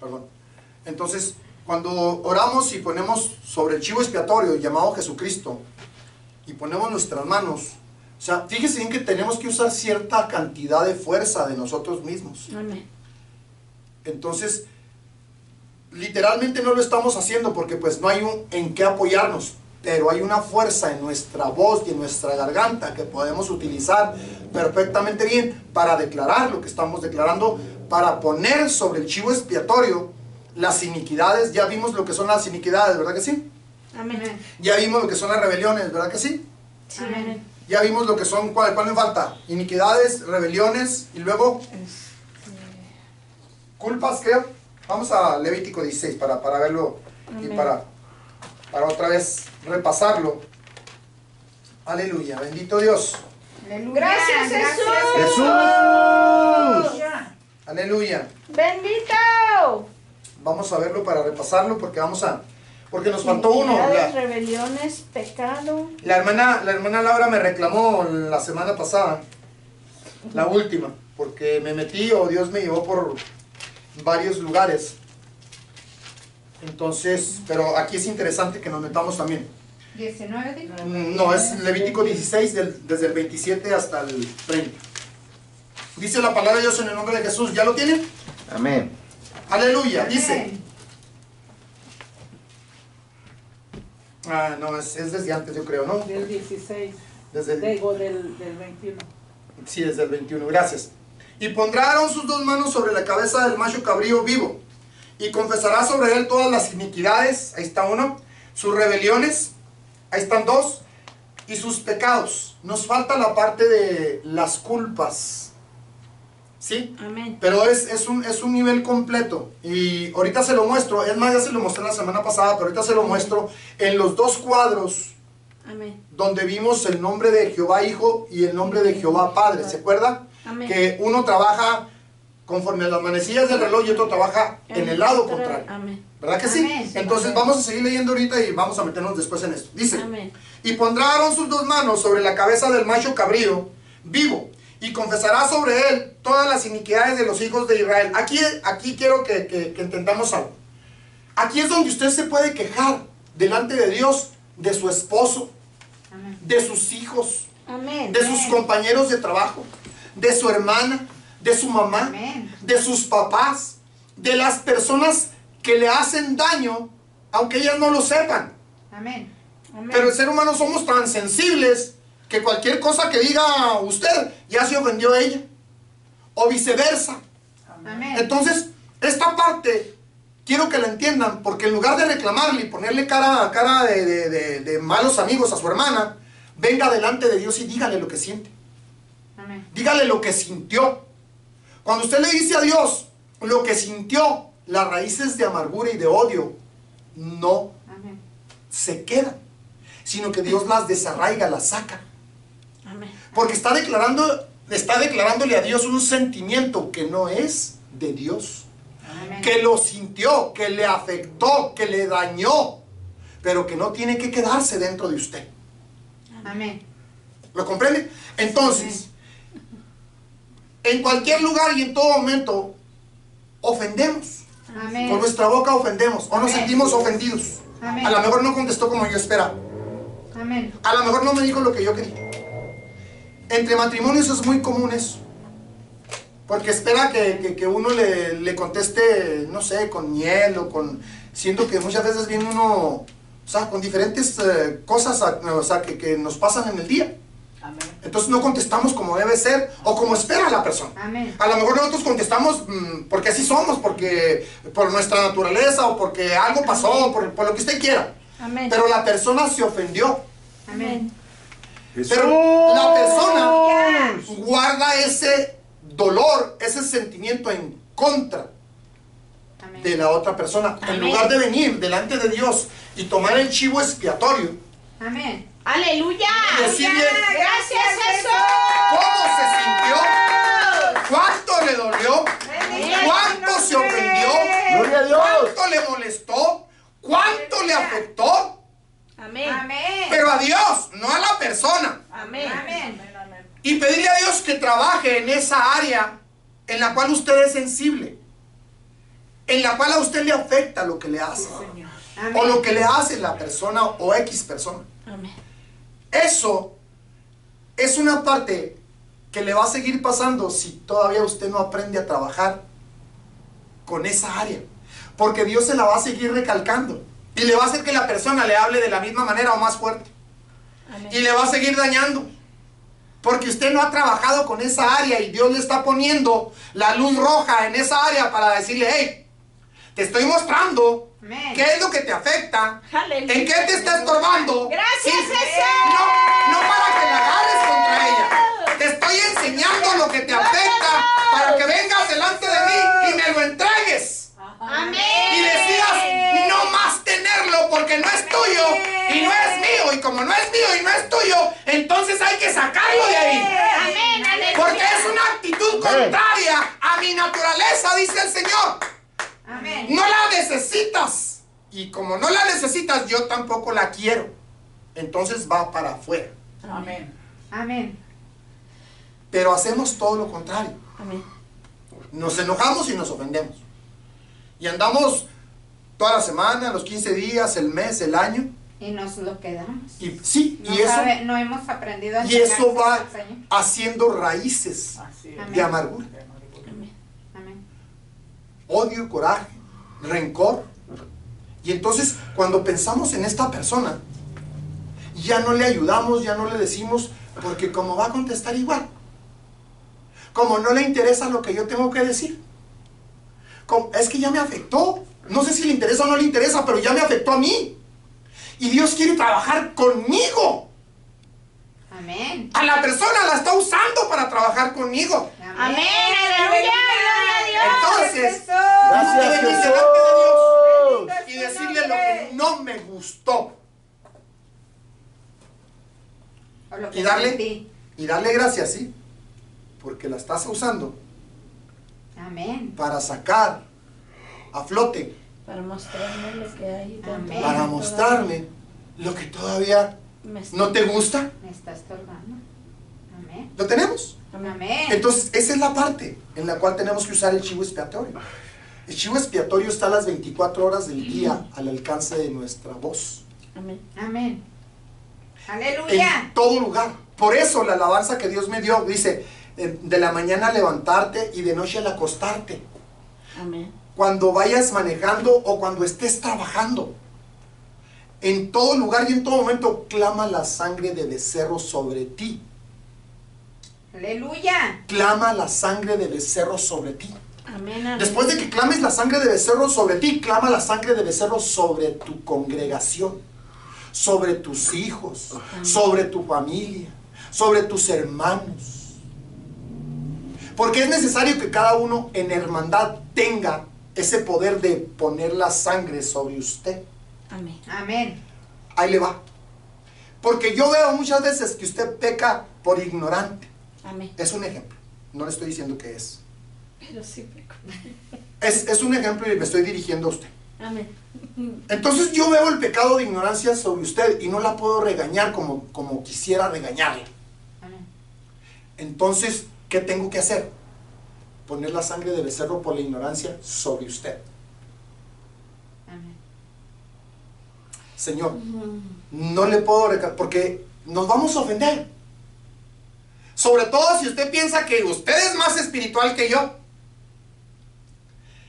Perdón. Entonces, cuando oramos y ponemos sobre el chivo expiatorio llamado Jesucristo y ponemos nuestras manos, o sea, fíjese bien que tenemos que usar cierta cantidad de fuerza de nosotros mismos. Amén. Entonces, literalmente no lo estamos haciendo porque pues no hay un en qué apoyarnos, pero hay una fuerza en nuestra voz y en nuestra garganta que podemos utilizar perfectamente bien para declarar lo que estamos declarando, para poner sobre el chivo expiatorio las iniquidades. Ya vimos lo que son las iniquidades, ¿verdad que sí? Amén. Ya vimos lo que son las rebeliones, ¿verdad que sí? Sí, amén. Ya vimos lo que son, ¿cuál, cuál me falta? Iniquidades, rebeliones y luego culpas, creo. Vamos a Levítico 16 para, para verlo y para, para otra vez repasarlo. Aleluya, bendito Dios. Gracias, Jesús. Jesús. Aleluya. Bendito. Vamos a verlo para repasarlo porque vamos a... Porque nos faltó uno. La, rebeliones, pecado. la hermana, la hermana Laura me reclamó la semana pasada, la última, porque me metí o Dios me llevó por varios lugares. Entonces, pero aquí es interesante que nos metamos también. 19 dijo. Mm, No, es Levítico 16, del- desde el 27 hasta el 30. Dice la palabra de Dios en el nombre de Jesús. ¿Ya lo tienen? Amén. Aleluya. Dice. Ah, no, es, es desde antes, yo creo, ¿no? Del 16, Desde el, digo del, del 21. sí, desde el 21. Gracias. Y pondrá Aarón sus dos manos sobre la cabeza del macho cabrío vivo. Y confesará sobre él todas las iniquidades. Ahí está uno. Sus rebeliones. Ahí están dos. Y sus pecados. Nos falta la parte de las culpas. ¿Sí? Amén. Pero es, es, un, es un nivel completo. Y ahorita se lo muestro. Es más, ya se lo mostré la semana pasada, pero ahorita se lo muestro en los dos cuadros Amén. donde vimos el nombre de Jehová Hijo y el nombre de Jehová Padre. ¿Se acuerda? Amén. Que uno trabaja conforme a las manecillas del reloj y otro trabaja en el lado contrario. Amén. ¿Verdad que sí? Amén, Entonces amén. vamos a seguir leyendo ahorita y vamos a meternos después en esto. Dice, Amén. y pondrá Aarón sus dos manos sobre la cabeza del macho cabrío vivo y confesará sobre él todas las iniquidades de los hijos de Israel. Aquí, aquí quiero que, que, que entendamos algo. Aquí es donde usted se puede quejar delante de Dios de su esposo, Amén. de sus hijos, Amén. de sus compañeros de trabajo, de su hermana, de su mamá, Amén. de sus papás, de las personas que le hacen daño, aunque ellas no lo sepan. Pero el ser humano somos tan sensibles que cualquier cosa que diga usted ya se ofendió ella. O viceversa. Amén. Entonces, esta parte quiero que la entiendan, porque en lugar de reclamarle y ponerle cara, cara de, de- de- de malos amigos a su hermana, venga delante de Dios y dígale lo que siente. Amén. Dígale lo que sintió. Cuando usted le dice a Dios lo que sintió, las raíces de amargura y de odio no Amén. se quedan, sino que Dios las desarraiga, las saca. Porque está declarando, está declarándole a Dios un sentimiento que no es de Dios. Amén. Que lo sintió, que le afectó, que le dañó, pero que no tiene que quedarse dentro de usted. Amén. ¿Lo comprende? Entonces, en cualquier lugar y en todo momento, ofendemos. Amén. Con nuestra boca ofendemos o nos sentimos ofendidos. Amén. A lo mejor no contestó como yo esperaba. Amén. A lo mejor no me dijo lo que yo quería. Entre matrimonios es muy común eso. Porque espera que, que- que uno le, le conteste, no sé, con miel o con... Siento que muchas veces viene uno, o sea, con diferentes eh, cosas o sea, que, que nos pasan en el día. Amén. Entonces no contestamos como debe ser o como espera la persona. Amén. A lo mejor nosotros contestamos mm, porque así somos, porque por nuestra naturaleza o porque algo pasó, por, por lo que usted quiera. Amén. Pero la persona se ofendió. Amén. Pero la persona guarda ese dolor, ese sentimiento en contra Amén. de la otra persona. En Amén. lugar de venir delante de Dios y tomar el chivo expiatorio, Amén. Aleluya. y decirle Gracias, Jesús. cómo se sintió, cuánto le dolió, cuánto se ofendió, Gloria a Dios. cuánto le molestó, cuánto le afectó, Amén. Amén. pero a Dios, no a la persona. Amén. Amén. Y pedirle a Dios que trabaje en esa área en la cual usted es sensible. en la cual a usted le afecta lo que le hace. Señor. O lo que le hace la persona o X persona. Amén. Eso es una parte que le va a seguir pasando si todavía usted no aprende a trabajar con esa área. Porque Dios se la va a seguir recalcando. Y le va a hacer que la persona le hable de la misma manera o más fuerte. Amén. Y le va a seguir dañando. Porque usted no ha trabajado con esa área y Dios le está poniendo la luz roja en esa área para decirle, hey, te estoy mostrando Amén. qué es lo que te afecta, Aleluya. en qué te está estorbando. Gracias, Sí. No, no para que la agarres contra ella. Te estoy enseñando lo que te afecta para que vengas delante de mí y me lo entregues. Amén. Porque no es tuyo y no es mío. Y como no es mío y no es tuyo, entonces hay que sacarlo de ahí. Porque es una actitud contraria a mi naturaleza, dice el Señor. Amén. No la necesitas. Y como no la necesitas, yo tampoco la quiero. Entonces va para afuera. Amén. Amén. Pero hacemos todo lo contrario. Amén. Nos enojamos y nos ofendemos. Y andamos toda la semana, los 15 días, el mes, el año. Y nos lo quedamos. Y sí, No, y eso, no hemos aprendido a y eso va haciendo raíces de amargura, Amén. Amén. odio, coraje, rencor. Y entonces cuando pensamos en esta persona, ya no le ayudamos, ya no le decimos, porque como va a contestar igual, como no le interesa lo que yo tengo que decir, como- es que ya me afectó, no sé si le interesa o no le interesa, pero ya me afectó a mí. Y Dios quiere trabajar conmigo. Amén. A la persona la está usando para trabajar conmigo. Amén. Aleluya. Gloria a Dios. Entonces, Gracias, venir Jesús. delante de Dios Bendito y decirle lo que no me gustó. Y darle, y darle gracias, ¿sí? Porque la estás usando Amén. para sacar a flote, Para mostrarme lo que hay para todavía. mostrarme lo que todavía está- no te gusta. Me está estorbando. Amén. ¿Lo tenemos? Amén. Amén. Entonces, esa es la parte en la cual tenemos que usar el chivo expiatorio. El chivo expiatorio está a las 24 horas del día al alcance de nuestra voz. Amén. Amén. Aleluya. En todo lugar. Por eso la alabanza que Dios me dio dice, eh, de la mañana levantarte y de noche al acostarte. Amén. Cuando vayas manejando o cuando estés trabajando. En todo lugar y en todo momento clama la sangre de becerro sobre ti. Aleluya. Clama la sangre de becerro sobre ti. Amén. Amén. Después de que clames la sangre de becerro sobre ti, clama la sangre de becerro sobre tu congregación, sobre tus hijos, sobre tu familia, sobre tus hermanos. Porque es necesario que cada uno en hermandad tenga ese poder de poner la sangre sobre usted. Amén. Amén. Ahí le va. Porque yo veo muchas veces que usted peca por ignorante. Amén. Es un ejemplo. No le estoy diciendo que es. Pero sí peco. Es, es un ejemplo y me estoy dirigiendo a usted. Amén. Entonces yo veo el pecado de ignorancia sobre usted y no la puedo regañar como, como quisiera regañarla. Amén. Entonces, ¿qué tengo que hacer? Poner la sangre de becerro por la ignorancia sobre usted. Amén. Señor, no le puedo regañar porque nos vamos a ofender. Sobre todo si usted piensa que usted es más espiritual que yo.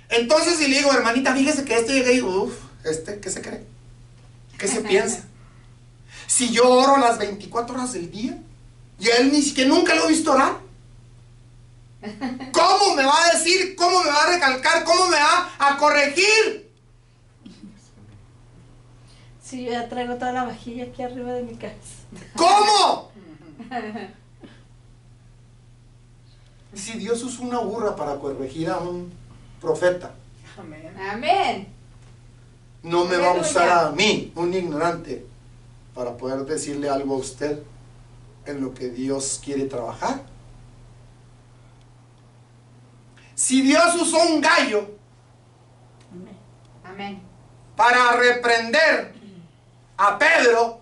Entonces, si le digo, hermanita, fíjese que este llega y, uff, ¿este qué se cree? ¿Qué se piensa? Si yo oro las 24 horas del día y a él ni siquiera nunca lo he visto orar. ¿Cómo me va a decir? ¿Cómo me va a recalcar? ¿Cómo me va a corregir? Sí, yo ya traigo toda la vajilla aquí arriba de mi cabeza. ¿Cómo? Si Dios usó una burra para corregir a un profeta, Amén. Amén. no me va a usar a mí, un ignorante, para poder decirle algo a usted en lo que Dios quiere trabajar. Si Dios usó un gallo Amén. Amén. para reprender a Pedro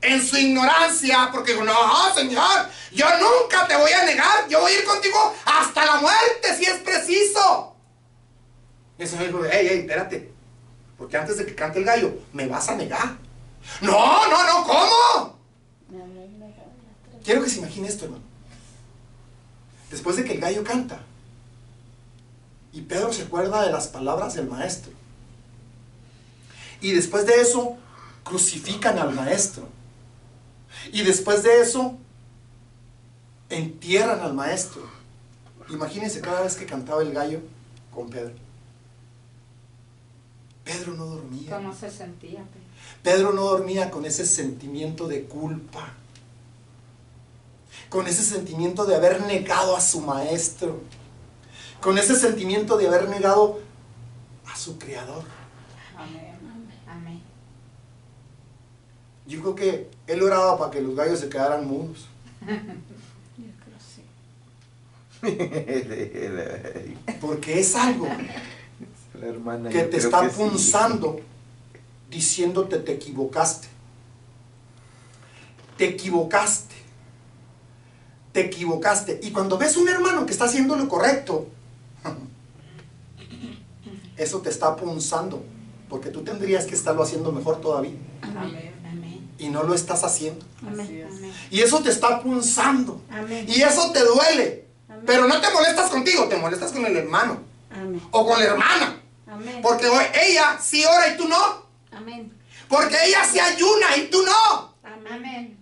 en su ignorancia, porque dijo, no, Señor, yo nunca te voy a negar, yo voy a ir contigo hasta la muerte si es preciso. Y el Señor dijo, hey, hey, espérate. Porque antes de que cante el gallo, me vas a negar. No, no, no, ¿cómo? Quiero que se imagine esto, hermano. Después de que el gallo canta, y Pedro se acuerda de las palabras del maestro. Y después de eso, crucifican al maestro. Y después de eso, entierran al maestro. Imagínense cada vez que cantaba el gallo con Pedro. Pedro no dormía. ¿Cómo se sentía? Pedro? Pedro no dormía con ese sentimiento de culpa, con ese sentimiento de haber negado a su maestro, con ese sentimiento de haber negado a su creador. Amén. Amén. Yo creo que él oraba para que los gallos se quedaran mudos. Yo creo sí. Porque es algo La hermana, que te está que sí. punzando diciéndote te equivocaste. Te equivocaste. Te equivocaste. Y cuando ves un hermano que está haciendo lo correcto, eso te está punzando. Porque tú tendrías que estarlo haciendo mejor todavía. Amén. Y no lo estás haciendo. Amén. Y eso te está punzando. Amén. Y eso te duele. Amén. Pero no te molestas contigo, te molestas con el hermano. Amén. O con la hermana. Amén. Porque hoy ella sí ora y tú no. Amén. Porque ella se ayuna y tú no. Amén. Amén.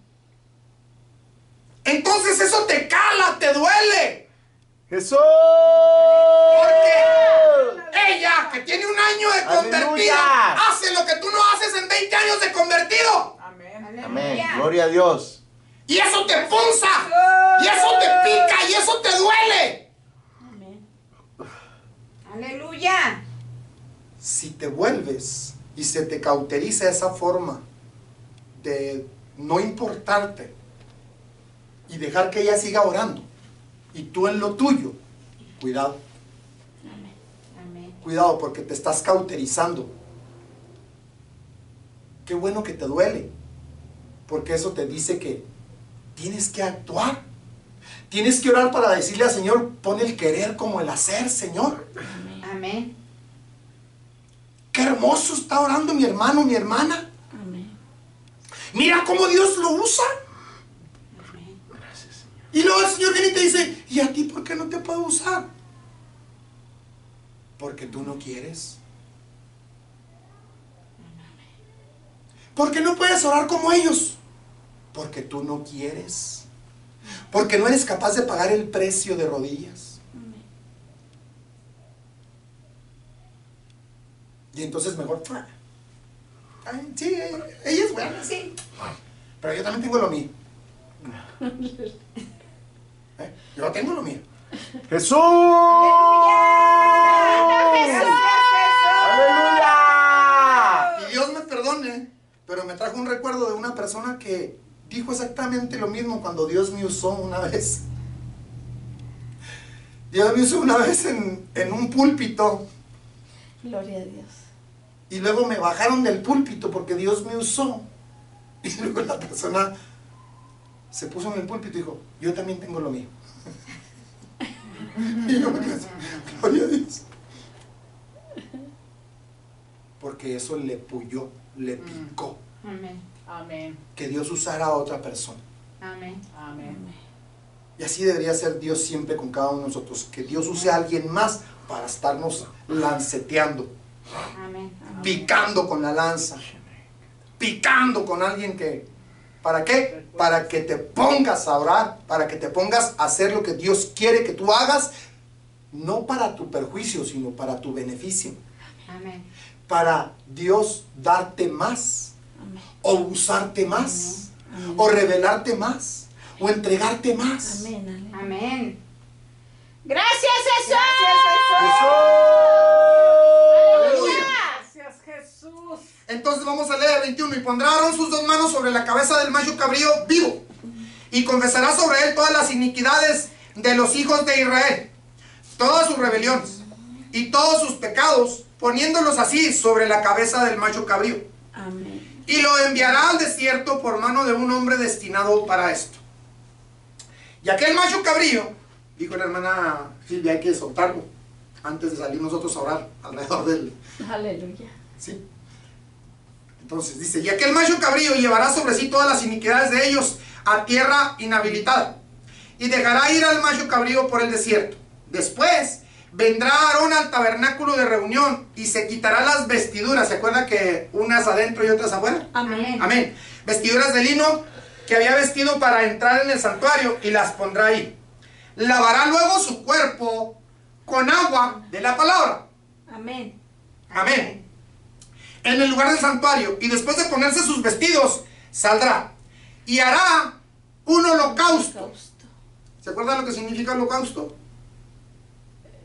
Entonces eso te cala, te duele. Jesús. Porque ella, que tiene un año de convertida, Aleluya. hace lo que tú no haces en 20 años de convertido. Amén. Amén. Gloria a Dios. Y eso te punza. Y eso te pica. Y eso te duele. Amén. Aleluya. Si te vuelves y se te cauteriza esa forma de no importarte y dejar que ella siga orando y tú en lo tuyo, cuidado. Cuidado porque te estás cauterizando. Qué bueno que te duele. Porque eso te dice que tienes que actuar. Tienes que orar para decirle al Señor, pon el querer como el hacer, Señor. Amén. Qué hermoso está orando mi hermano, mi hermana. Amén. Mira cómo Dios lo usa. Y luego el Señor viene y te dice, ¿y a ti por qué no te puedo usar? Porque tú no quieres. ¿Por qué no puedes orar como ellos? Porque tú no quieres. Porque no eres capaz de pagar el precio de rodillas. Y entonces mejor, "Ah, ay, sí, ella es buena, sí. Pero yo también tengo lo mío. ¿Eh? Yo tengo lo mío. Jesús. Aleluya. Y Dios me perdone, pero me trajo un recuerdo de una persona que dijo exactamente lo mismo cuando Dios me usó una vez. Dios me usó una vez en, en un púlpito Gloria a Dios. y luego me bajaron del púlpito porque Dios me usó. Y luego la persona se puso en el púlpito y dijo, yo también tengo lo mío. y yo me quedé así, gloria a Dios. Porque eso le puyó, le picó. Amén. Amén. que Dios usara a otra persona. Amén. Amén. Y así debería ser Dios siempre con cada uno de nosotros, que Dios use a alguien más para estarnos lanceteando, Amén. picando con la lanza, picando con alguien que, ¿para qué? Para que te pongas a orar, para que te pongas a hacer lo que Dios quiere que tú hagas, no para tu perjuicio, sino para tu beneficio, Amén. para Dios darte más, Amén. o usarte más, Amén. o revelarte más, o entregarte más. Amén. Amén. Gracias, Jesús. Aleluya. Gracias, Jesús. Entonces vamos a leer el 21. Y pondrá Aarón sus dos manos sobre la cabeza del macho cabrío vivo. Y confesará sobre él todas las iniquidades de los hijos de Israel. Todas sus rebeliones. Y todos sus pecados. Poniéndolos así sobre la cabeza del macho cabrío. Amén. Y lo enviará al desierto por mano de un hombre destinado para esto. Y aquel macho cabrío, dijo la hermana Silvia, hay que soltarlo. antes de salir nosotros a orar alrededor del... Aleluya. ¿Sí? Entonces dice, y aquel macho cabrío llevará sobre sí todas las iniquidades de ellos a tierra inhabilitada, y dejará ir al macho cabrío por el desierto. Después vendrá Aarón al tabernáculo de reunión y se quitará las vestiduras. ¿Se acuerda que unas adentro y otras afuera? Amén. Amén. Vestiduras de lino que había vestido para entrar en el santuario y las pondrá ahí. Lavará luego su cuerpo con agua de la palabra. Amén. Amén. En el lugar del santuario. Y después de ponerse sus vestidos, saldrá. Y hará un holocausto. ¿Se acuerdan lo que significa holocausto?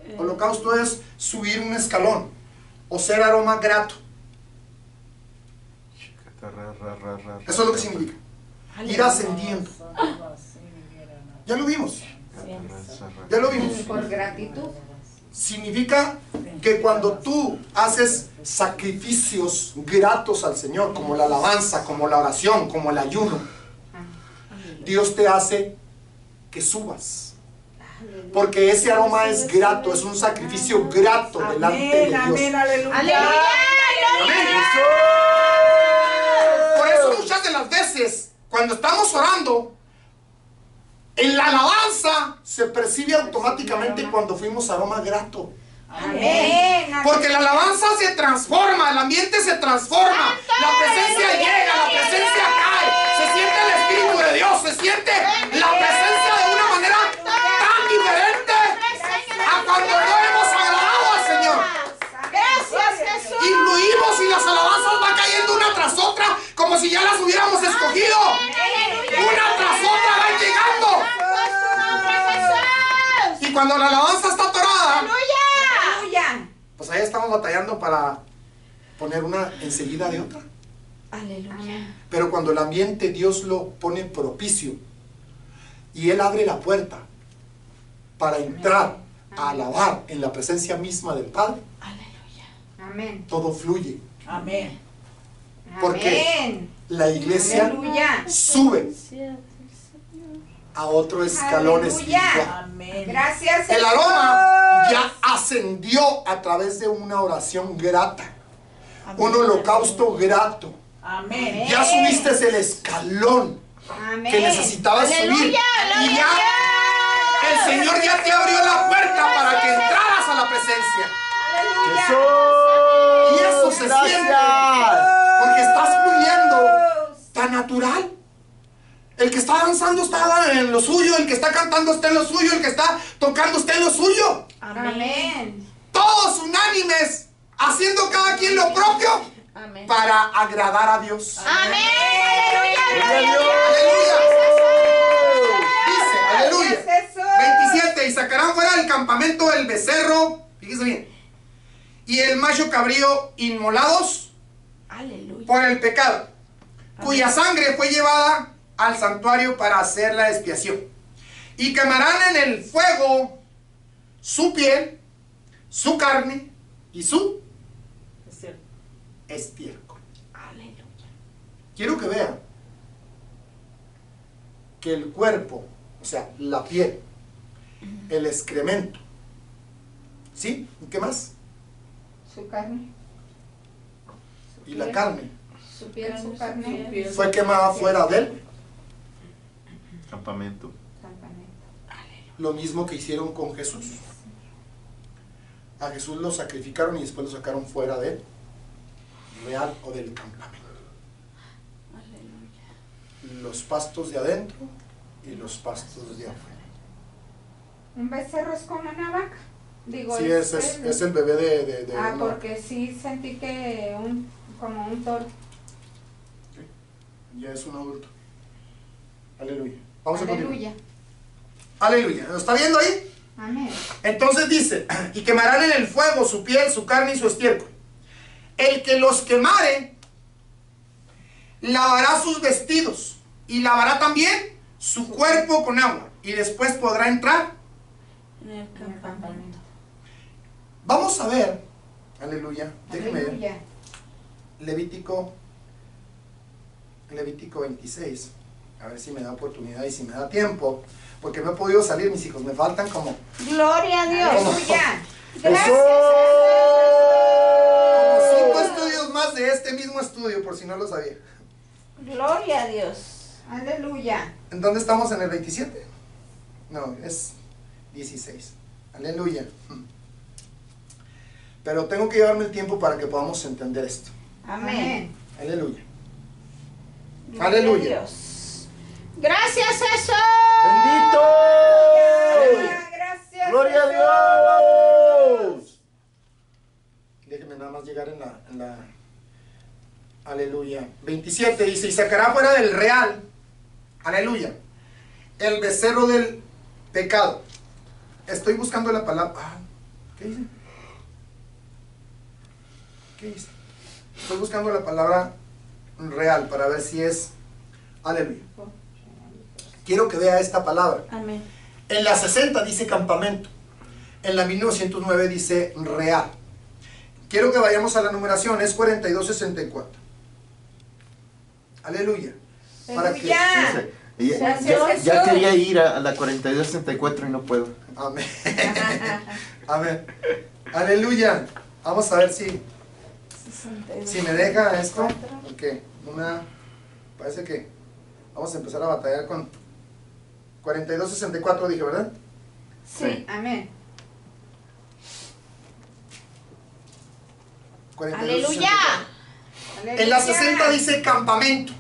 Eh, Holocausto es subir un escalón o ser aroma grato. Eso es lo que significa. Ir ascendiendo. Ya lo vimos. Ya lo vimos. Por gratitud. Significa que cuando tú haces sacrificios gratos al Señor, como la alabanza, como la oración, como el ayuno, Dios te hace que subas. Porque ese aroma es grato, es un sacrificio grato delante de Dios. amén, aleluya. Aleluya. Amén. Por eso muchas de las veces, cuando estamos orando, en la alabanza se percibe automáticamente cuando fuimos aroma grato. Amén. Porque la alabanza se transforma, el ambiente se transforma, la presencia llega, la presencia cae, se siente el Espíritu de Dios, se siente la presencia de una manera tan diferente a cuando no hemos agradado al Señor. Gracias, Jesús. Y fluimos y las alabanzas van cayendo una tras otra como si ya las hubiéramos escogido. Una tras otra van llegando. Y cuando la alabanza está atorada, pues ahí estamos batallando para poner una enseguida de otra. Aleluya. Pero cuando el ambiente Dios lo pone propicio y Él abre la puerta para entrar a alabar en la presencia misma del Padre, Aleluya. Amén. todo fluye. Amén. ¿Por qué? Amén. La iglesia Aleluya. sube a otro escalón Aleluya. espiritual. Amén. Gracias, El aroma ya ascendió a través de una oración grata, un holocausto grato. Amén. Ya subiste el escalón Amén. que necesitabas subir. Y ya el Señor ya te abrió la puerta para que entraras a la presencia. Jesús. Siente. Gracias. Porque estás fluyendo tan natural. El que está danzando está en lo suyo, el que está cantando está en lo suyo, el que está tocando está en lo suyo. Amén. Todos unánimes, haciendo cada quien lo propio Amén. para agradar a Dios. Amén. Aleluya. Gloria a Gloria Dios. Dice, aleluya. Gracias, Jesús. 27. Y sacarán fuera del campamento el becerro, fíjese bien, y el macho cabrío inmolados Aleluya. por el pecado, cuya sangre fue llevada al santuario para hacer la expiación. Y quemarán en el fuego su piel, su carne y su estiércol. Aleluya. Quiero que vean que el cuerpo, o sea, la piel, el excremento, ¿sí? ¿Y qué más? Su carne. Y la carne Su piel, su carne. fue quemada fuera del Campamento. Campamento. lo mismo que hicieron con Jesús. A Jesús lo sacrificaron y después lo sacaron fuera del real o del campamento. Aleluya. Los pastos de adentro y los pastos de afuera. Un becerro es como una vaca. Digo, Sí, es, es, es el bebé de... de- de Ah, una- porque sí sentí que un, como un toro. Ya es un adulto. Aleluya. Vamos a continuar. Aleluya. Aleluya. ¿Lo está viendo ahí? Amén. Entonces dice, y quemarán en el fuego su piel, su carne y su estiércol. El que los quemare, lavará sus vestidos y lavará también su cuerpo con agua y después podrá entrar. En el campamento. Vamos a ver, aleluya, déjeme ver. Levítico, Levítico 26, a ver si me da oportunidad y si me da tiempo, porque no he podido salir, mis hijos, me faltan como Gloria a Dios. Aleluya. Gracias, Como cinco estudios más de este mismo estudio, por si no lo sabía. Gloria a Dios. Aleluya. ¿En dónde estamos? ¿En el 27? No, es 16. Aleluya. Pero tengo que llevarme el tiempo para que podamos entender esto. Amén. Aleluya. Gloria Aleluya. a Dios. Gracias, Jesús. Bendito. Gracias. Gloria a Dios. Déjenme nada más llegar en la, en la- Aleluya. 27 dice, y sacará fuera del real. Aleluya. El becerro del pecado. Estoy buscando la palabra. ah, ¿Qué dice? Estoy buscando la palabra real para ver si es. Aleluya. Quiero que vea esta palabra. Amén. En la 60 dice campamento. En la 1909 dice real. Quiero que vayamos a la numeración. Es 4264. Aleluya. Para que- Ya, ya- ya quería ir a, a la 4264 y no puedo. Amén. Amén. Aleluya. Vamos a ver si, 62. Si me deja esto. Porque una. Parece que vamos a empezar a batallar con 4264, dije, ¿verdad? Sí. Amén. 4264. Aleluya. En la 60 dice campamento.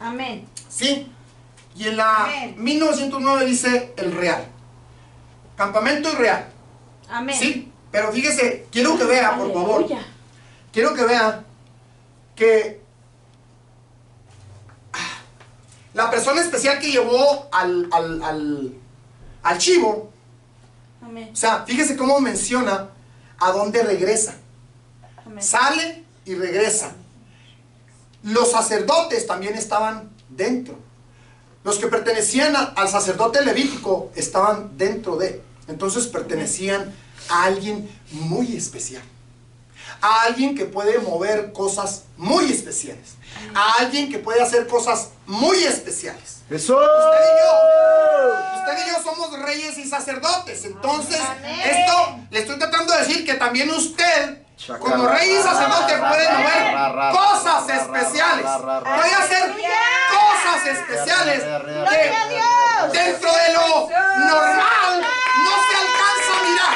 Amén. ¿Sí? Y en la Amén. 1909 dice el real. Campamento y real. Amén. ¿Sí? Pero fíjese, quiero que vea, por favor. Aleluya. Quiero que vea que ah, la persona especial que llevó al, al, al, al chivo, Amén. o sea, fíjese cómo menciona a dónde regresa. Amén. Sale y regresa. Los sacerdotes también estaban dentro. Los que pertenecían a- al sacerdote levítico estaban dentro de. Entonces pertenecían a alguien muy especial. A alguien que puede mover cosas muy especiales. A alguien que puede hacer cosas muy especiales. Jesús. Usted y yo, usted y yo somos reyes y sacerdotes. Entonces, Amén. esto le estoy tratando de decir que también usted, como rey y sacerdote, puede mover cosas especiales. Puede hacer cosas especiales que dentro de lo normal no se alcanza a mirar.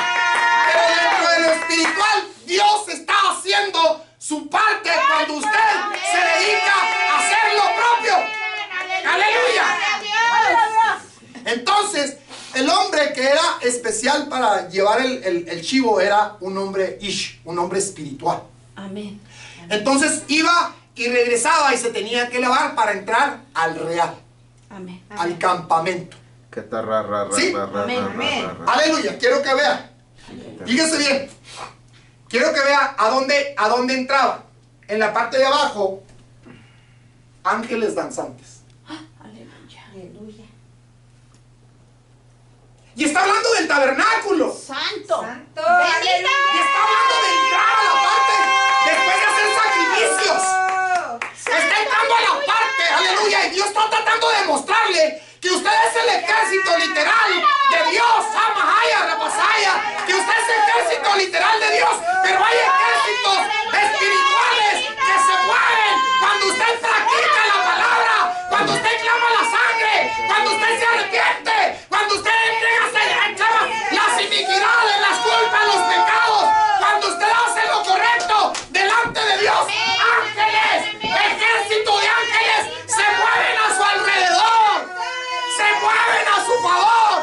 Pero dentro de lo espiritual, Dios está haciendo su parte cuando usted se dedica a hacer lo propio. Aleluya. Entonces, el hombre que era especial para llevar el, el- el chivo era un hombre ish, un hombre espiritual. Amén. Entonces iba y regresaba y se tenía que lavar para entrar al real, Amén. al campamento. Sí. Amén. Aleluya, quiero que vea. Fíjese bien. Quiero que vea a dónde, a dónde entraba. En la parte de abajo, ángeles danzantes. Aleluya. Aleluya. Y está hablando del tabernáculo. Santo. Santo. Bendito. Y está hablando de entrar a la parte después de hacer sacrificios. Está entrando a la parte, aleluya. Y Dios está tratando de mostrarle que usted es el ejército literal de Dios. Amahaya, Rapasaya. Que usted es el ejército literal de Dios. Pero hay ejércitos espirituales que se mueven cuando usted practica la palabra. Cuando usted clama la sangre. Cuando usted se arrepiente. Cuando usted entrega clama las iniquidades, las culpas, los pecados. Cuando usted hace lo correcto delante de Dios. Ángeles, ejército de ángeles se mueven a su alrededor. Se mueven a su favor.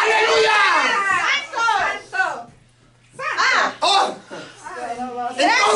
Aleluya. Santo. Oh,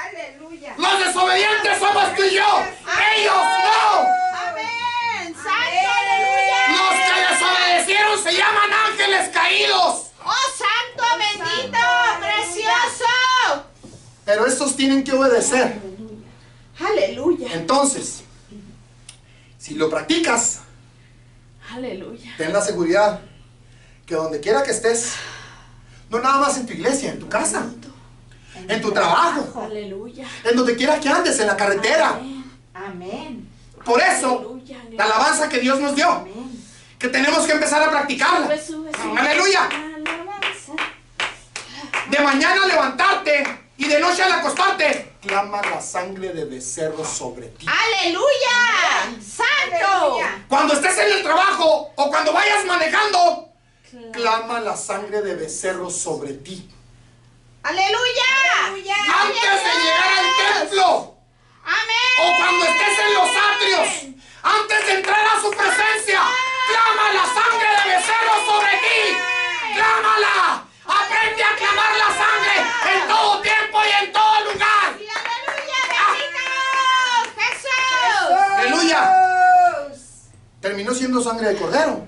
¡Aleluya! Los desobedientes somos tú y yo. Ellos no. Pero estos tienen que obedecer Aleluya. Entonces, si lo practicas, Aleluya. ten la seguridad que donde quiera que estés, no nada más en tu iglesia, en tu casa, en tu trabajo, Aleluya. en donde quiera que andes, en la carretera. Amén. Por eso, la alabanza que Dios nos dio, que tenemos que empezar a practicarla. Aleluya. Alabanza. De mañana levantarte y de noche al acostarte, clama la sangre de becerro sobre ti. Aleluya. Santo. Cuando estés en el trabajo o cuando vayas manejando, clama la sangre de becerro sobre ti. Aleluya. Aleluya. Antes de llegar al templo Amén. o cuando estés en los atrios, antes de entrar a su presencia, clama la sangre de becerro sobre ti. Clámala. Aprende a clamar la sangre en todo tiempo y en todo lugar. Aleluya. Aleluya. Terminó siendo sangre de cordero,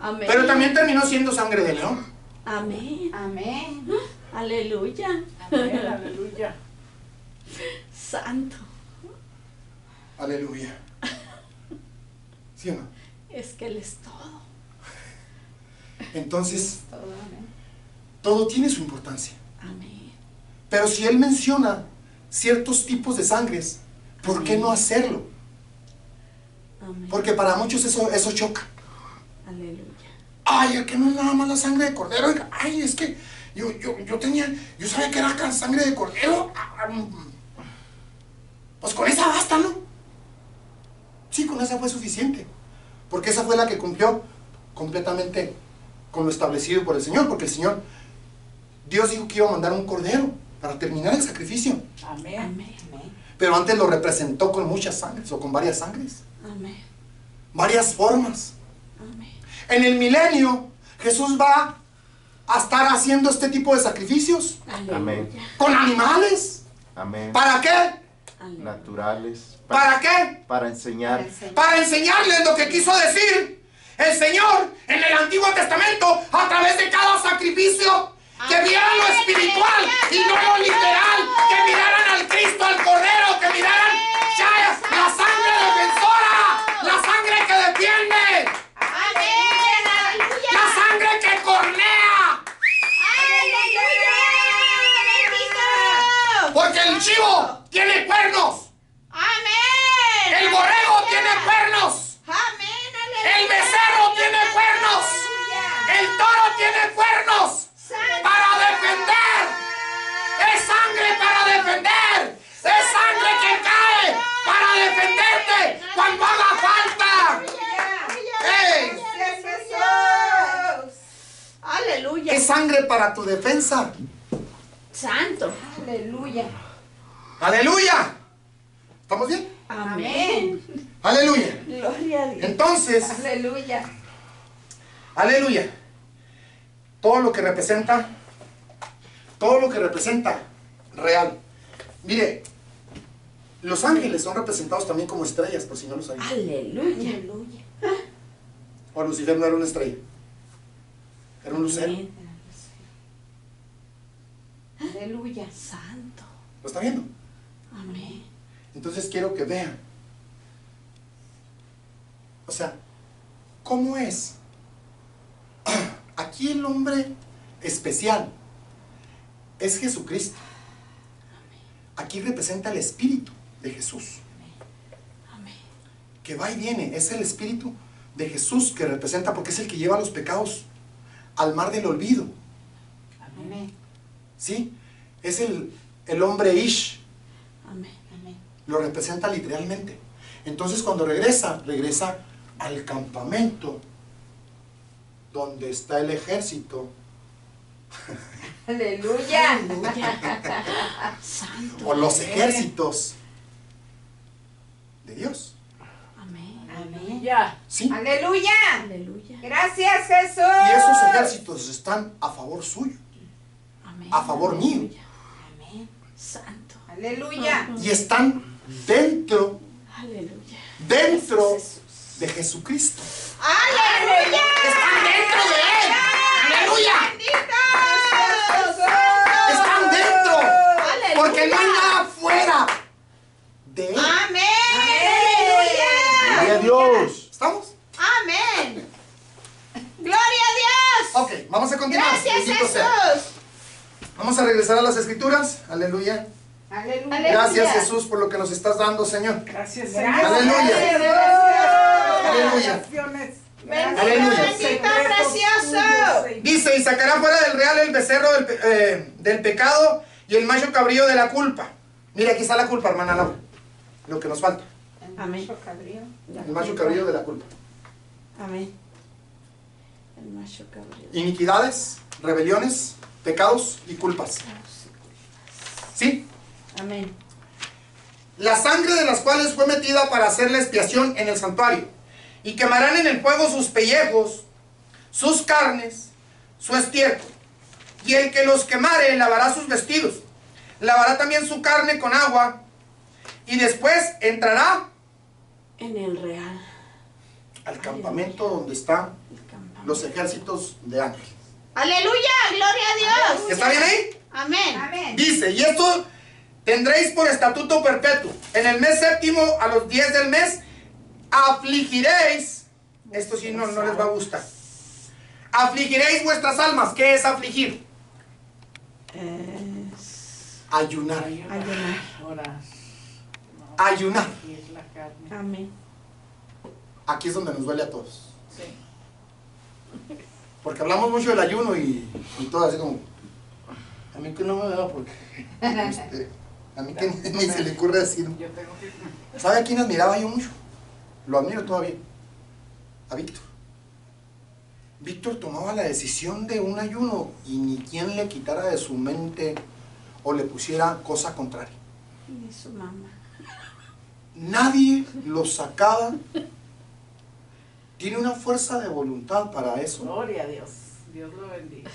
Amén. pero también terminó siendo sangre de león. Amén. Amén. Aleluya. Amén, aleluya. Santo. Aleluya. ¿Sí o no? Es que Él es todo. Entonces, Todo amén. Todo tiene su importancia. Amén. Pero si él menciona ciertos tipos de sangres, ¿por qué no hacerlo? Amén. Porque para muchos eso, eso choca. Aleluya. Ay, es que no es nada más la sangre de cordero. Oiga, Ay, es que yo, yo, yo tenía, yo sabía que era sangre de cordero. Ah, mm. Pues con esa basta, ¿no? Sí, con esa fue suficiente. Porque esa fue la que cumplió completamente con lo establecido por el Señor. Porque el Señor, Dios dijo que iba a mandar un cordero para terminar el sacrificio. Amén. Amén. Pero antes lo representó con muchas sangres o con varias sangres, Amén. varias formas. Amén. En el milenio, Jesús va a estar haciendo este tipo de sacrificios Amén. Con animales. Amén. ¿Para qué? Naturales. ¿Para qué? Para enseñar. Para enseñar. Para enseñarles lo que quiso decir el Señor en el Antiguo Testamento a través de cada sacrificio. Que vieran lo espiritual y no lo literal. Que miraran al Cristo, al Cordero. Que miraran ya, la sangre defensora. La sangre que defiende. Amén. Aleluya. La sangre que cornea. Aleluya. Bendito. Porque el chivo tiene cuernos. Amén. El borrego tiene cuernos. Amén. Aleluya. El becerro tiene cuernos. El toro tiene cuernos. Para defender. Es sangre para defender. Es sangre que cae para defenderte cuando haga falta. ¡Ey! Gracias, Jesús. Aleluya. Es sangre para tu defensa. Santo. Aleluya. Aleluya. ¿Estamos bien? Amén. Aleluya. Gloria a Dios. Entonces, Aleluya. aleluya. Todo lo que representa, todo lo que representa real. Mire, los ángeles son representados también como estrellas, por si no lo sabían. Aleluya. Aleluya. O Lucifer no era una estrella. Era un lucero. Aleluya. Santo. ¿Lo está viendo? Amén. Entonces quiero que vean. O sea, ¿cómo es? Aquí el hombre especial es Jesucristo. Aquí representa el Espíritu de Jesús, que va y viene. Es el Espíritu de Jesús que representa, porque es el que lleva los pecados al mar del olvido. Amén. ¿Sí? Es el, el hombre Ish, Amén. Amén. lo representa literalmente. Entonces cuando regresa, regresa al campamento donde está el ejército Aleluya. Aleluya. Santo. o los ejércitos de Dios. Amén. Amén. Ya. ¿Sí? Aleluya. Aleluya. Gracias, Jesús. Y esos ejércitos están a favor suyo. Amén. A favor mío. Aleluya. Amén. Santo. Aleluya. Y están dentro, Aleluya. dentro de Jesucristo. Aleluya. Están dentro de Él. Aleluya. Aleluya. Porque no hay nada fuera de Él. Amén. Gloria a Dios. ¿Estamos? Amén. Gloria a Dios. Ok, vamos a continuar. Gracias Bendito sea. Jesús. Vamos a regresar a las escrituras. Aleluya. Aleluya. Gracias Jesús por lo que nos estás dando, Señor. Gracias, Gracias. Aleluya. Gracias. Aleluya. Bendito, Aleluya. bendito, precioso. Dice, y sacará fuera del real el becerro del, eh, del pecado y el macho cabrío de la culpa. Mira, aquí está la culpa, hermana Laura. Lo que nos falta. Amén. El macho cabrío de la culpa. Amén. El macho cabrío. Iniquidades, rebeliones, pecados y culpas. ¿Sí? Amén. La sangre de las cuales fue metida para hacer la expiación en el santuario. Y quemarán en el fuego sus pellejos, sus carnes, su estiércol. Y el que los quemare lavará sus vestidos. Lavará también su carne con agua. Y después entrará En el real. al campamento donde están los ejércitos de ángeles. Aleluya. Gloria a Dios. ¿Está bien ahí? Amén. Amén. Dice, y esto tendréis por estatuto perpetuo. En el mes séptimo, a los 10 del mes, afligiréis. Esto sí no, no les va a gustar. Afligiréis vuestras almas. ¿Qué es afligir? Es Ayunar. ayunar. Orar. No, Ayunar. aquí es la carne. Amén. Aquí es donde nos duele a todos. Sí. Porque hablamos mucho del ayuno y, y todo así como... A mí que no me da porque... este, a mí que ni, ni se le ocurre decir. Yo tengo que. ¿Sabe a quién admiraba yo mucho? Lo admiro todavía. A Víctor. Víctor tomaba la decisión de un ayuno y ni quien le quitara de su mente o le pusiera cosa contraria. Y su mamá. Nadie lo sacaba. Tiene una fuerza de voluntad para eso. Gloria a Dios. Dios lo bendiga.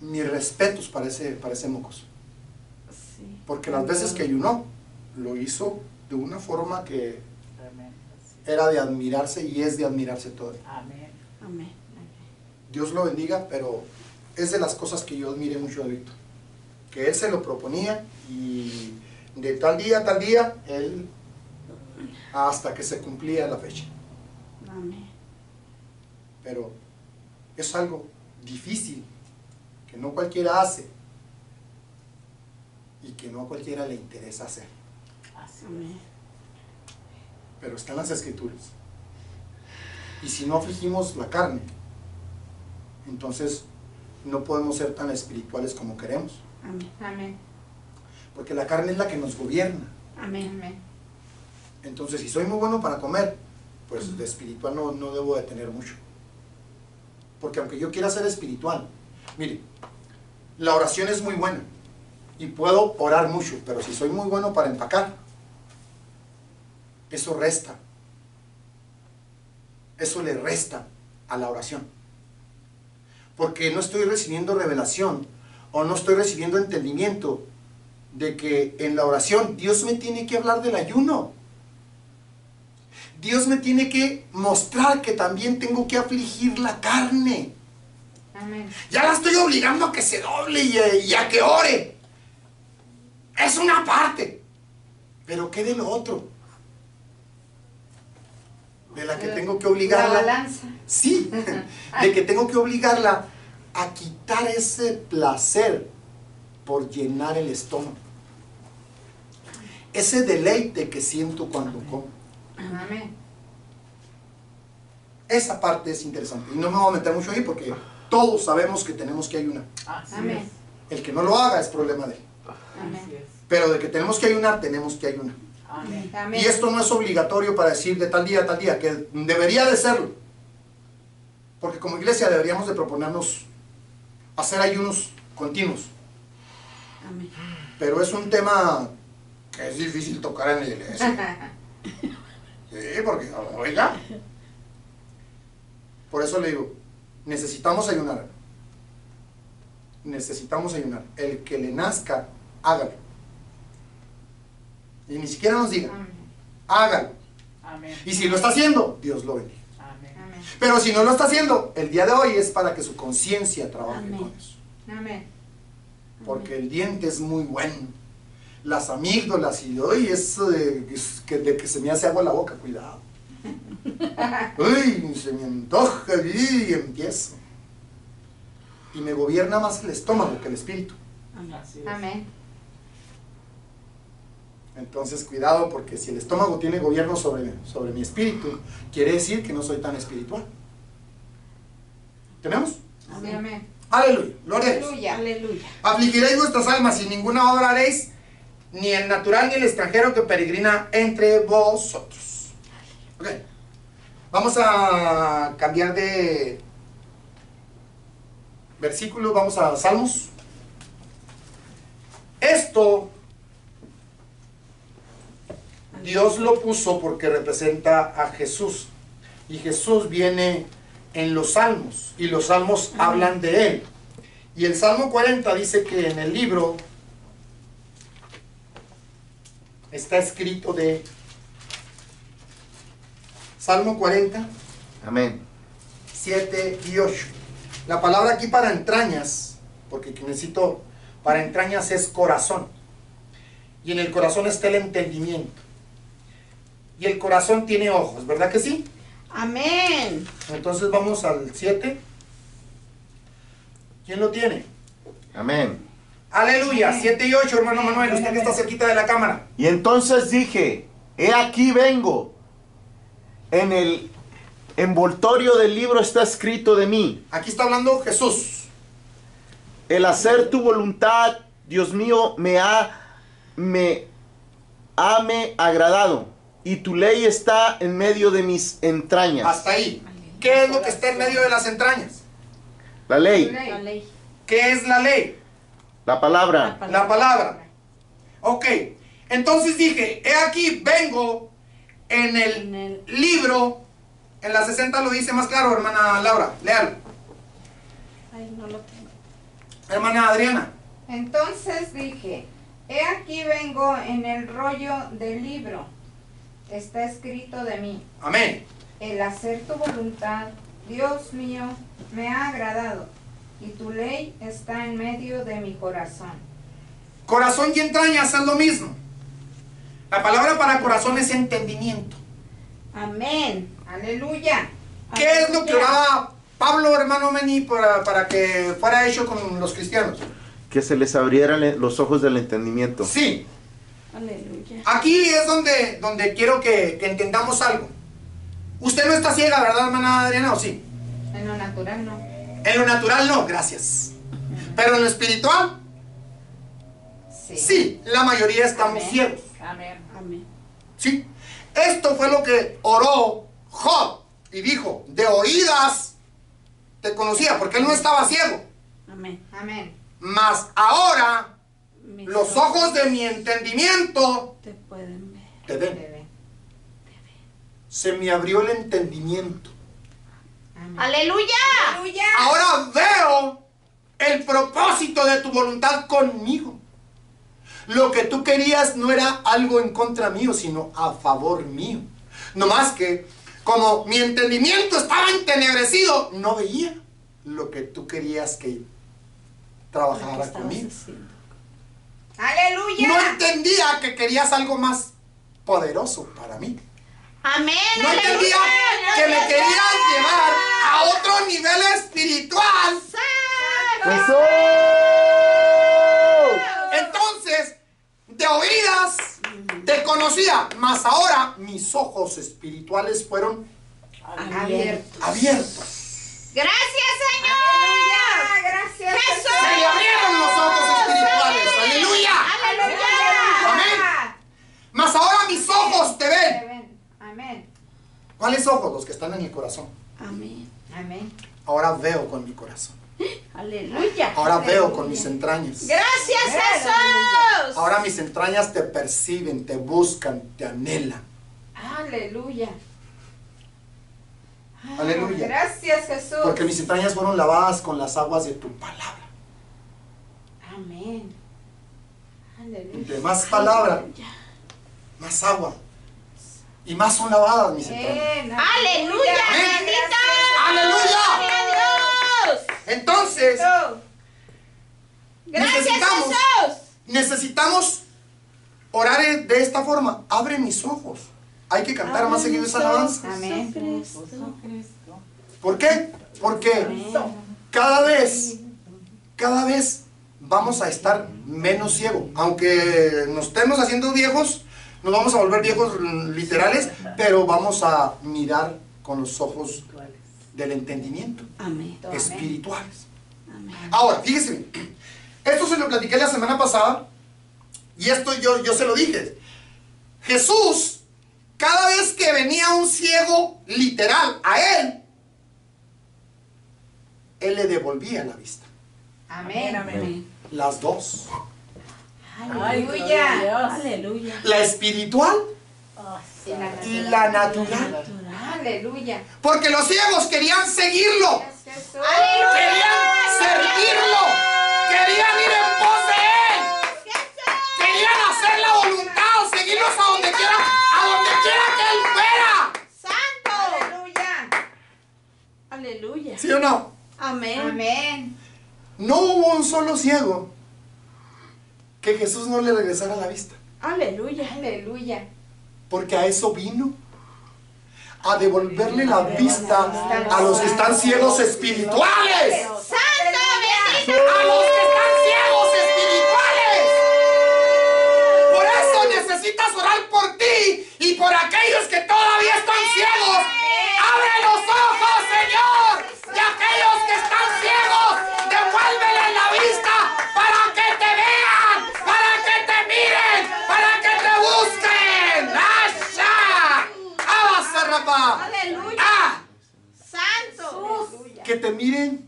Mis respetos para ese, para ese mocoso. Sí. Porque las veces que ayunó, lo hizo de una forma que Tremendo. sí. era de admirarse y es de admirarse todo. Amén. Amén. Dios lo bendiga, pero es de las cosas que yo admiré mucho de Víctor. Que él se lo proponía y de tal día a tal día, él hasta que se cumplía la fecha. Amén. Pero es algo difícil que no cualquiera hace y que no a cualquiera le interesa hacer. Amén. Pero está en las escrituras. Y si no afligimos la carne, entonces no podemos ser tan espirituales como queremos. Amén. Amén. Porque la carne es la que nos gobierna. Amén. Amén. Entonces, si soy muy bueno para comer, pues de espiritual no, no debo de tener mucho. Porque aunque yo quiera ser espiritual, mire, la oración es muy buena y puedo orar mucho, pero si soy muy bueno para empacar, eso resta. Eso le resta a la oración. Porque no estoy recibiendo revelación o no estoy recibiendo entendimiento de que en la oración Dios me tiene que hablar del ayuno. Dios me tiene que mostrar que también tengo que afligir la carne. Amén. Ya la estoy obligando a que se doble y, eh, y a que ore. Es una parte. Pero ¿qué de lo otro? De la que tengo que La obligarla. balanza. Sí, de que tengo que obligarla a quitar ese placer por llenar el estómago. Ese deleite que siento cuando como. Amén. Esa parte es interesante. Y no me voy a meter mucho ahí porque todos sabemos que tenemos que ayunar. El que no lo haga es problema de él. Pero de que tenemos que ayunar, tenemos que ayunar. Amén. Y esto no es obligatorio para decir de tal día a tal día, que debería de serlo. Porque como iglesia deberíamos de proponernos hacer ayunos continuos. Amén. Pero es un tema que es difícil tocar en la iglesia. Sí, porque, oiga. Por eso le digo, necesitamos ayunar. Necesitamos ayunar. El que le nazca, hágalo. Y ni siquiera nos diga, Amén. hágalo. Amén. Y si lo está haciendo, Dios lo bendiga. Amén. Amén. Pero si no lo está haciendo, el día de hoy es para que su conciencia trabaje Amén. con eso. Amén. Porque el diente es muy bueno. las amígdalas y hoy eso de, es que, de que se me hace agua la boca, cuidado. Uy, se me antoja y empiezo. Y me gobierna más el estómago que el espíritu. Así es. Amén. Entonces, cuidado, porque si el estómago tiene gobierno sobre, sobre mi espíritu, quiere decir que no soy tan espiritual. ¿Tenemos? Amén. amén. Aleluya, gloria a Dios. Aleluya. Aleluya. Afligiréis vuestras almas y ninguna obra haréis, ni el natural ni el extranjero que peregrina entre vosotros. Ok. Vamos a cambiar de versículo, vamos a Salmos. Esto Dios lo puso porque representa a Jesús. Y Jesús viene en los salmos. Y los salmos hablan de él. Y el Salmo 40 dice que en el libro está escrito de Salmo 40, Amén. 7 y 8. La palabra aquí para entrañas, porque necesito, para entrañas es corazón. Y en el corazón está el entendimiento. Y el corazón tiene ojos, ¿verdad que sí? Amén. Entonces vamos al 7. ¿Quién lo tiene? Amén. Aleluya, 7 y 8, hermano Manuel, usted que está cerquita de la cámara. Y entonces dije, he aquí vengo. En el envoltorio del libro está escrito de mí, Aquí está hablando Jesús. el hacer tu voluntad, Dios mío, me ha, me, ha me agradado. Y tu ley está en medio de mis entrañas. Hasta ahí. ¿Qué es lo que está en medio de las entrañas? La ley, La ley. ¿Qué es la ley? la palabra. La palabra. Ok. Entonces dije, he aquí, vengo en el En el- libro, en la 60 lo dice más claro, hermana Laura, léalo. Ay, no lo tengo. Hermana Adriana, Entonces dije, he aquí vengo en el rollo del libro. Está escrito de mí. amén. El hacer tu voluntad, Dios mío, me ha agradado. Y tu ley está en medio de mi corazón. Corazón y entrañas es lo mismo. La palabra para corazón es entendimiento. Amén. Aleluya. ¿Qué es lo que oraba Pablo, hermano Meni, para, para que fuera hecho con los cristianos? Que se les abrieran los ojos del entendimiento. Sí, Aleluya. aquí es donde, donde quiero que, que entendamos algo. Usted no está ciega, ¿verdad, hermana Adriana? ¿O sí? En lo natural no. En lo natural no, gracias. Pero en lo espiritual, Sí. sí, la mayoría estamos Amén. ciegos. Amén. Amén. ¿Sí? Esto fue lo que oró Job y dijo, de oídas te conocía, porque él no estaba ciego. Amén. Amén. Mas ahora los ojos de mi entendimiento te pueden ver. te ven. Se me abrió el entendimiento. Amén. Aleluya. Aleluya. Ahora veo el propósito de tu voluntad conmigo. Lo que tú querías no era algo en contra mío, sino a favor mío. No más que, como mi entendimiento estaba entenebrecido, no veía lo que tú querías que trabajara conmigo. haciendo. Aleluya. No entendía que querías algo más poderoso para mí. Amén. No entendía que me querías llevar a otro nivel espiritual. ¡Jesús! Entonces, de oídas te conocía, mas ahora mis ojos espirituales fueron Abierto. abiertos. Gracias, Señor. Aleluya. Gracias. Jesús. Se le abrieron los ojos espirituales. Aleluya. Aleluya. Amén. Mas ahora mis ojos te ven. Amén. Amén. ¿Cuáles ojos? Los que están en el corazón. Amén. Amén. Ahora veo con mi corazón. Aleluya. Ahora veo con mis entrañas. Gracias, Jesús. Ahora mis entrañas te perciben, te buscan, te anhelan. Aleluya. Aleluya. Gracias, Jesús. Porque mis entrañas fueron lavadas con las aguas de tu palabra. Amén. Aleluya. Entre más palabra, más agua. Y más son lavadas mis entrañas. Amén. Aleluya. Amén. Bendito. Aleluya. Gloria a Dios. Entonces, Gracias, Necesitamos- Jesús. necesitamos Orar de esta forma, abre mis ojos. Hay que cantar más seguido esa alabanza. Amén. ¿Por qué? Porque cada vez, cada vez vamos a estar menos ciegos. Aunque nos estemos haciendo viejos, nos vamos a volver viejos literales, pero vamos a mirar con los ojos del entendimiento, Amén. Espirituales. Amén. Ahora, fíjese bien. Esto se lo platiqué la semana pasada y esto yo, yo se lo dije. Jesús, cada vez que venía un ciego literal a él, él le devolvía la vista. Amén. Amén. Las dos. Aleluya. Aleluya. La espiritual Oh, Y la y la natural. Aleluya. Porque los ciegos querían seguirlo. Jesús. Querían servirlo. Querían ir en pos de él. Querían hacer la voluntad, seguirlos a donde quiera, a donde quiera que él fuera. ¡Santo! Aleluya. Aleluya. ¿Sí o no? Amén. Amén. No hubo un solo ciego que Jesús no le regresara la vista. Aleluya. Aleluya. Porque a eso vino. A devolverle la vista a los que están ciegos espirituales. ¡Santo! A los que están ciegos espirituales. Por eso necesitas orar por ti y por aquellos que todavía están ciegos. Abre los ojos, Señor. Aquellos que están ciegos, devuélvele la vista para que te vean, para que te miren, para que te busquen. ¡Asha! ¡Abasa, rapá! Aleluya. ¡Ah! Santo. Que te miren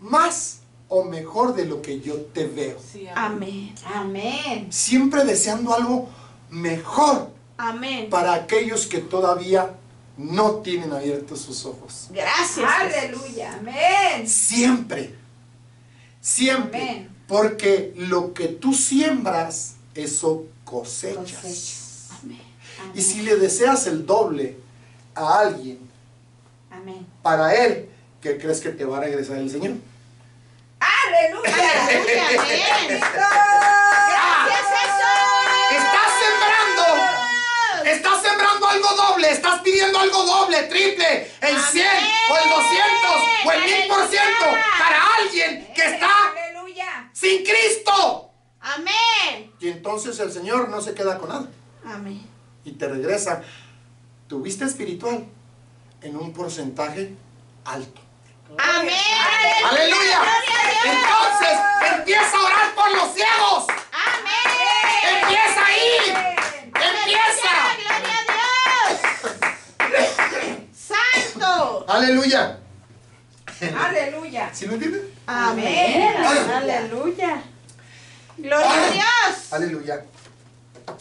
más o mejor de lo que yo te veo. Sí, amén. Amén. Siempre deseando algo mejor Amén. para aquellos que todavía no tienen abiertos sus ojos. Gracias. Aleluya. Amén. Siempre, siempre, Amén. porque lo que tú siembras, eso cosechas. Cosechas. Amén. Y si le deseas el doble a alguien, Amén. para él, ¿qué crees que te va a regresar el Señor? Aleluya. Aleluya. Amén. Gracias Jesús. Estás sembrando Estás sembrando algo doble, estás pidiendo algo doble, triple, el 100 o el 200 o el 1000% para alguien que está Aleluya. sin Cristo. Amén. Y entonces el Señor no se queda con nada Amén. y te regresa tu vista espiritual en un porcentaje alto. Amén. ¡Aleluya! Gloria a Dios. Entonces empieza a orar por los ciegos. Amén. Empieza ahí. Empieza. Aleluya. Aleluya. ¿Sí lo entiendes? Amén. Aleluya. Gloria a Dios. Aleluya.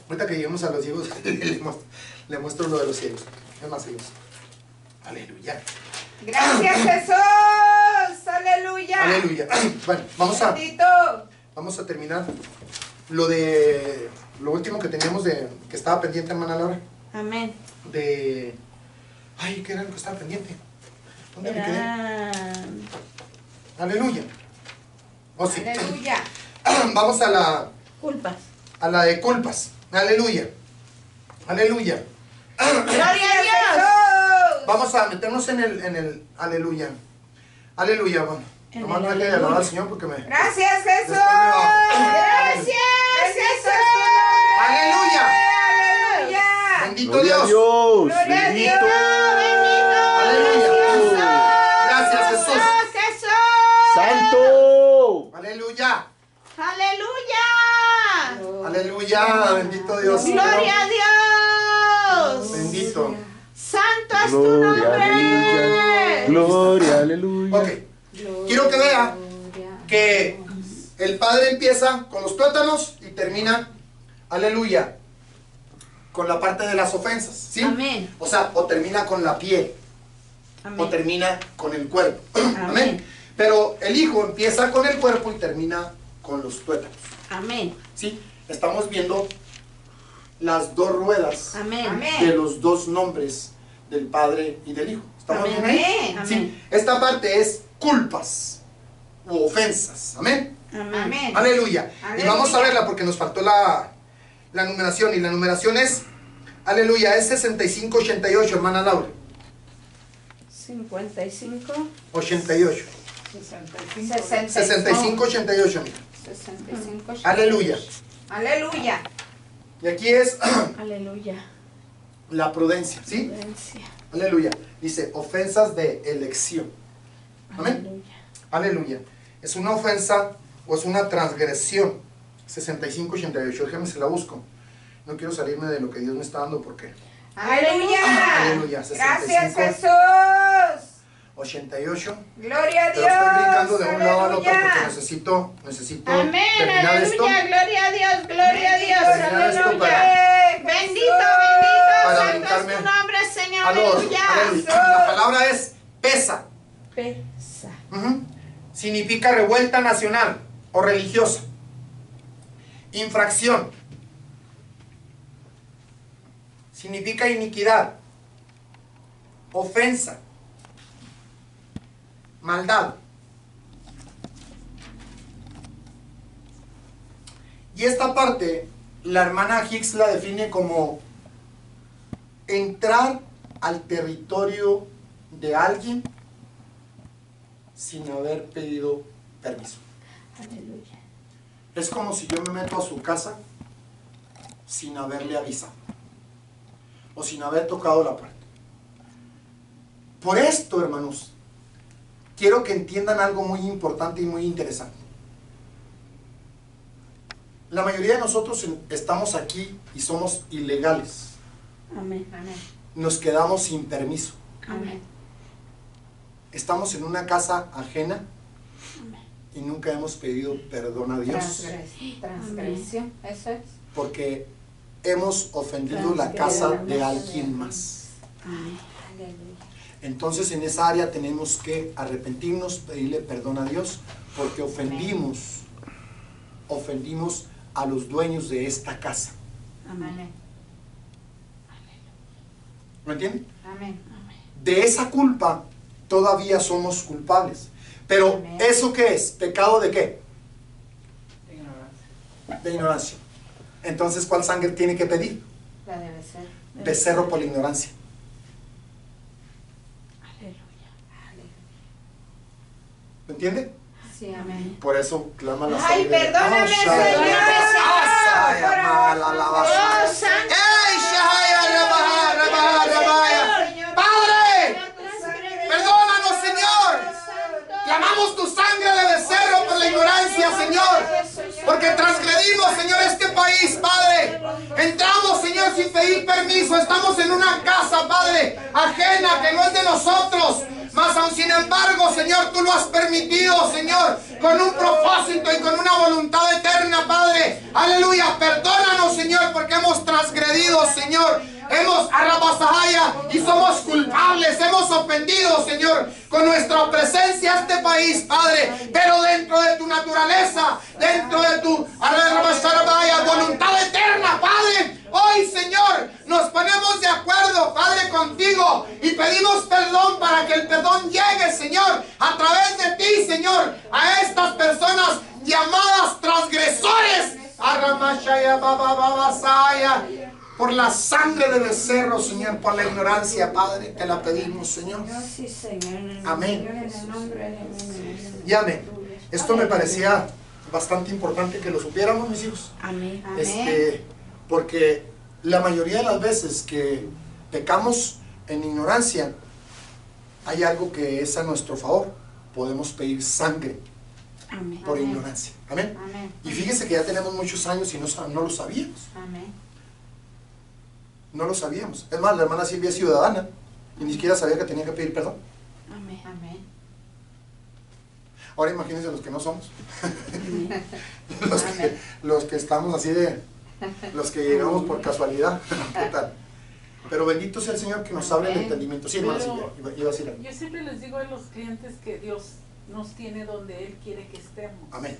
Ahorita que lleguemos a los ciegos, le muestro, le muestro lo de los ciegos. Es más ciegos. Aleluya. Gracias Jesús. Aleluya. Aleluya. Bueno, vamos a, Bendito. vamos a terminar lo de lo último que teníamos de que estaba pendiente, hermana Laura. Amén. De. Ay, ¿qué era lo que estaba pendiente? ¿Dónde me quedé? Aleluya. Oh, sí. Aleluya. Vamos a la, Culpas. a la de culpas. Aleluya. Aleluya. Gloria a Dios. Vamos a meternos en el, en el aleluya. Aleluya, vamos. Nomás me de alabar al Señor porque me. Gracias Jesús. Me. Gracias Jesús. Aleluya. Aleluya. Bendito Gloria a Dios. Dios. Gloria a Bendito. Aleluya. Gracias, Jesús. Jesús. Santo. Aleluya. Aleluya. Aleluya. Bendito Dios. Gloria a Dios. Bendito. Santo es tu nombre. aleluya. Gloria, aleluya. Ok. Quiero que vea que el Padre empieza con los plátanos y termina, aleluya, con la parte de las ofensas. ¿sí? Amén. O sea, o termina con la piel. o Amén. termina con el cuerpo. Amén. Amén. Pero el hijo empieza con el cuerpo y termina con los tuétanos. Amén. ¿sí? Estamos viendo las dos ruedas Amén. De los dos nombres del Padre y del Hijo. ¿Estamos Amén. bien ahí? Amén. Sí. Esta parte es culpas u ofensas. Amén. Amén. Amén. Aleluya. Y vamos a verla porque nos faltó la, la numeración. Y la numeración es, aleluya, es 6588, hermana Laura. 55. 88. 65. 6588, mira. 65. Aleluya. Aleluya. Y aquí es Aleluya. la prudencia, ¿sí? Prudencia. Aleluya. Dice, ofensas de elección. Amén. Aleluya. Aleluya. Es una ofensa o es una transgresión. 6588. Déjame se la busco. No quiero salirme de lo que Dios me está dando porque Aleluya. Aleluya, Gracias 65. Jesús. 88. Gloria a Pero estoy brincando Dios. de un lado al otro porque necesito, necesito Amén. terminar esto. Aleluya. Gloria a Dios. Gloria a Dios. Terminar esto Aleluya. para- Bendito, Para bendito. Santo brincarme es tu nombre, Señor. Aleluya. Aleluya. La palabra es pesa. Pesa. Ujú. Significa revuelta nacional o religiosa. Infracción. Significa iniquidad. Ofensa. Maldad. Y esta parte, la hermana Hicks la define como entrar al territorio de alguien sin haber pedido permiso. Aleluya. Es como si yo me meto a su casa sin haberle avisado o sin haber tocado la puerta. Por esto, hermanos, quiero que entiendan algo muy importante y muy interesante. La mayoría de nosotros estamos aquí y somos ilegales. Amén. Amén. Nos quedamos sin permiso. Amén. Estamos en una casa ajena y nunca hemos pedido perdón a Dios. Transgres- Transgresión. Eso es. porque hemos ofendido la casa de alguien más. Amén. Entonces en esa área tenemos que arrepentirnos, pedirle perdón a Dios, porque ofendimos, ofendimos a los dueños de esta casa. Amén. ¿Me entienden? Amén. De esa culpa todavía somos culpables. Pero Amén. ¿eso qué es? ¿Pecado de qué? Ignorancia. De ignorancia. Entonces, ¿cuál sangre tiene que pedir? La debe ser. Becerro por la ignorancia. Aleluya. ¿Me entiende? Sí, amén. Por eso clama la Ay, perdóname, Ah, Señor. Oh. ¡Padre! Perdónanos, ¡Perdónanos, Señor! Clamamos tu sangre de becerro por la ignorancia, Señor. Porque transgredimos, Señor, este país, Padre. Entramos, Señor, sin pedir permiso. Estamos en una casa, Padre, ajena, que no es de nosotros. Mas aún sin embargo, Señor, tú lo has permitido, Señor, con un propósito y con una voluntad eterna, Padre. Aleluya. Perdónanos, Señor, porque hemos transgredido, Señor. Hemos arrabasajaya y somos culpables. Hemos ofendido, Señor, con nuestra presencia a este país, Padre. Pero dentro de tu naturaleza, dentro de tu voluntad eterna, Padre. Hoy, Señor, nos ponemos de acuerdo, Padre, contigo y pedimos perdón para que el perdón llegue, Señor, a través de ti, Señor, a estas personas llamadas transgresores. Por la sangre de becerro, Señor, por la ignorancia, Padre, te la pedimos, Señor. Amén. Y amén. Esto me parecía bastante importante que lo supiéramos, mis hijos. Amén. Amén. Este, porque la mayoría de las veces que pecamos en ignorancia, hay algo que es a nuestro favor. Podemos pedir sangre Amén. por ignorancia. Amén. Amén. Y fíjese que ya tenemos muchos años y no lo sabíamos. Amén. No lo sabíamos. Es más, la hermana Silvia es ciudadana y ni siquiera sabía que tenía que pedir perdón. Amén. Amén. Ahora imagínense los que no somos. Los, que, Amén. los que estamos así de... Los que llegamos por casualidad. ¿Qué tal? Pero bendito sea el Señor que nos abre el entendimiento. Sí, hermana Silvia, iba, iba a decir algo. Yo siempre les digo a los clientes que Dios nos tiene donde Él quiere que estemos. Amén.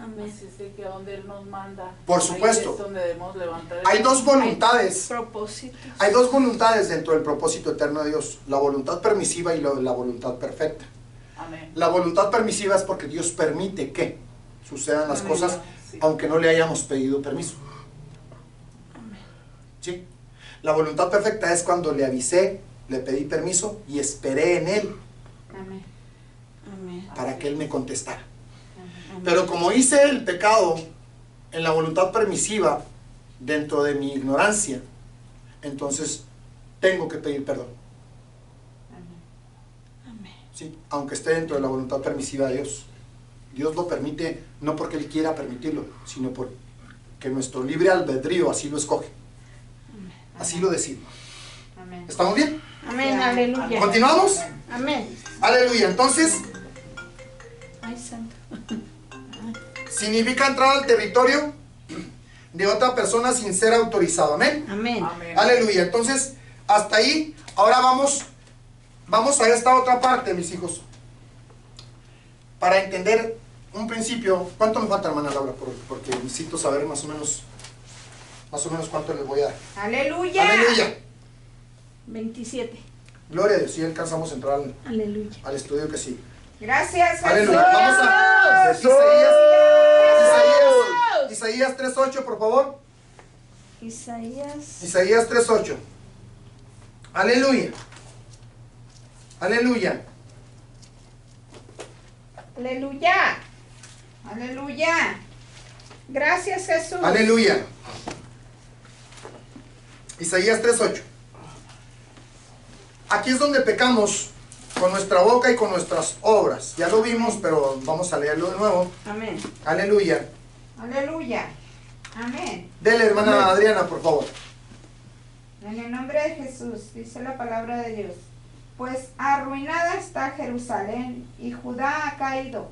Amén. Así es de que donde Él nos manda. Por ahí supuesto. es donde debemos levantar el- Hay dos voluntades. Propósitos. Hay dos voluntades dentro del propósito eterno de Dios. La voluntad permisiva y la voluntad perfecta. Amén. La voluntad permisiva es porque Dios permite que sucedan las Amén. cosas Sí. aunque no le hayamos pedido permiso. ¿Sí? La voluntad perfecta es cuando le avisé, le pedí permiso y esperé en él Amén. Amén. para que él me contestara. Pero como hice el pecado en la voluntad permisiva dentro de mi ignorancia, entonces tengo que pedir perdón. Amén. Amén. ¿sí? Aunque esté dentro de la voluntad permisiva de Dios. Dios lo permite no porque Él quiera permitirlo, sino porque nuestro libre albedrío así lo escoge. Así lo decide. Amén. ¿Estamos bien? Amén. Aleluya. ¿Continuamos? Amén. Aleluya. Entonces, Ay, santo. Significa entrar al territorio de otra persona sin ser autorizado. Amén. Amén. Amén. Aleluya. Entonces, hasta ahí, ahora vamos, vamos a esta otra parte, mis hijos. Para entender un principio, ¿cuánto me falta, hermana Laura? Por- Porque necesito saber más o menos, más o menos cuánto les voy a dar. Aleluya. Aleluya. 27. Gloria a Dios, si alcanzamos a entrar al, Aleluya. al estudio que sí. Gracias, Jesús. Aleluya. Vamos a Jesús. Isaías, Isaías, Isaías 3.8, por favor. Isaías. Isaías 3.8. Aleluya. Aleluya. Aleluya. Aleluya. Gracias, Jesús. Aleluya. Isaías 3.8. Aquí es donde pecamos con nuestra boca y con nuestras obras. Ya lo vimos, pero vamos a leerlo de nuevo. Amén. Aleluya. Aleluya. Amén. Dele, hermana Adriana, por favor. En el nombre de Jesús, dice la palabra de Dios. Pues arruinada está Jerusalén y Judá ha caído,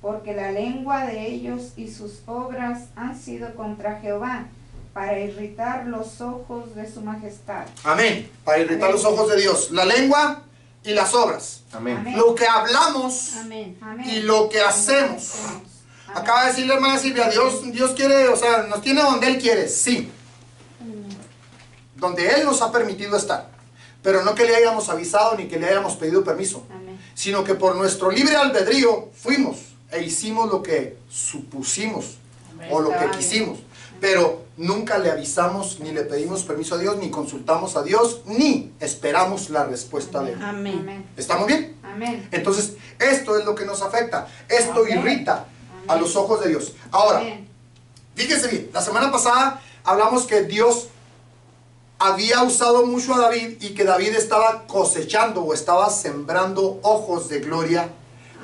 porque la lengua de ellos y sus obras han sido contra Jehová, para irritar los ojos de su majestad. Amén. Para irritar los ojos de Dios. La lengua y las obras. Amén. Amén. Lo que hablamos. Amén. y lo que hacemos. Acaba de decirle hermana Silvia, Dios, Dios quiere, o sea, nos tiene donde Él quiere, sí. Donde Él nos ha permitido estar. Pero no que le hayamos avisado ni que le hayamos pedido permiso. Amén. Sino que por nuestro libre albedrío fuimos e hicimos lo que supusimos Amén. o lo que quisimos. Pero nunca le avisamos ni le pedimos permiso a Dios, ni consultamos a Dios, ni esperamos la respuesta de Él. Amén. ¿Estamos bien? Amén. Entonces, esto es lo que nos afecta. Esto irrita a los ojos de Dios. Ahora, fíjense bien, la semana pasada hablamos que Dios había usado mucho a David y que David estaba cosechando o estaba sembrando ojos de gloria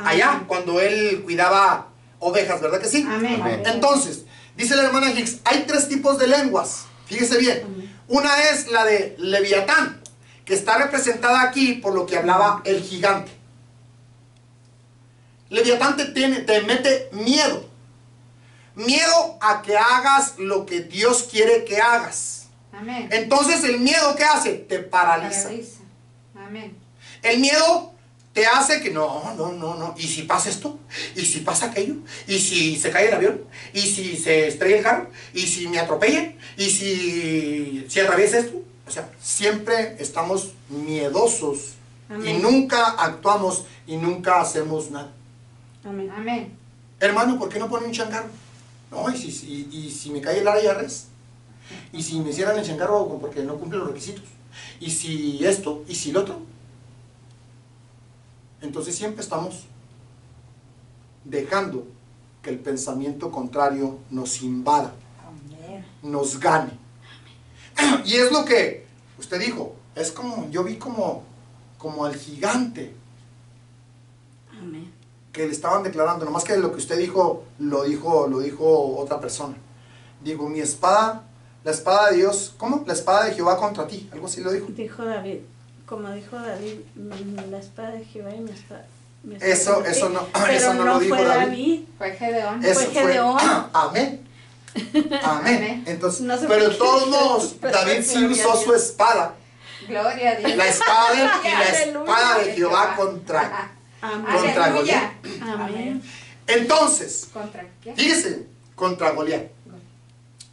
allá cuando él cuidaba ovejas, ¿verdad que sí? Amén. Amén. Entonces, dice la hermana Hicks, hay tres tipos de lenguas. Fíjese bien. Una es la de Leviatán, que está representada aquí por lo que hablaba el gigante. Leviatán te, tiene, te mete miedo. Miedo a que hagas lo que Dios quiere que hagas. Amén. Entonces el miedo ¿qué hace? Te paraliza. Paraliza. Amén. El miedo te hace que no, no, no, no. ¿Y si pasa esto? ¿Y si pasa aquello? ¿Y si se cae el avión? ¿Y si se estrella el carro? ¿Y si me atropellan? ¿Y si, si atraviesa esto? O sea, siempre estamos miedosos y nunca actuamos y nunca hacemos nada. Amén. Amén. Hermano, ¿por qué no pone un changarro? No, y si, y si me cae el área de res. Y si me cierran el changarro porque no cumple los requisitos. Y si esto, y si lo otro. Entonces siempre estamos dejando que el pensamiento contrario nos invada, Amén. nos gane. Y es lo que usted dijo, es como, yo vi como, como al gigante. Que le estaban declarando, nomás que lo que usted dijo, lo dijo, lo dijo otra persona. Digo, mi espada, la espada de Dios, ¿cómo? La espada de Jehová contra ti, algo así lo dijo. Dijo David, como dijo David, "Mm, la espada de Jehová y mi espada. mi espada Eso, eso ti". no, Pero eso no lo dijo fue David. Fue Gedeón. Eso Fue Gedeón. Amén. Amén. Amén. Entonces, No pero de todos modos, David sí usó su espada, Gloria a Dios. la espada y la espada de Jehová contra. Amén. Contra Aleluya. Amén. Entonces, ¿Contra qué? Fíjese, contra Goliat.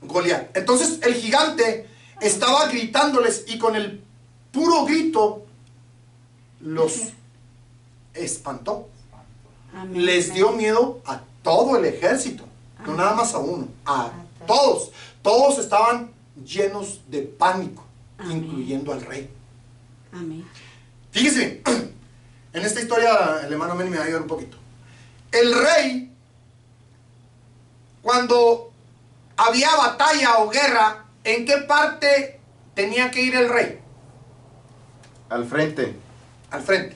Goliat. Entonces el gigante estaba gritándoles y con el puro grito los espantó. Amén. Les dio miedo a todo el ejército, no nada más a uno, a todos. Todos estaban llenos de pánico, Amén. incluyendo al rey. Amén. Fíjese, en esta historia el hermano Manny me va a ayudar un poquito. El rey, cuando había batalla o guerra, ¿en qué parte tenía que ir el rey? Al frente. Al frente.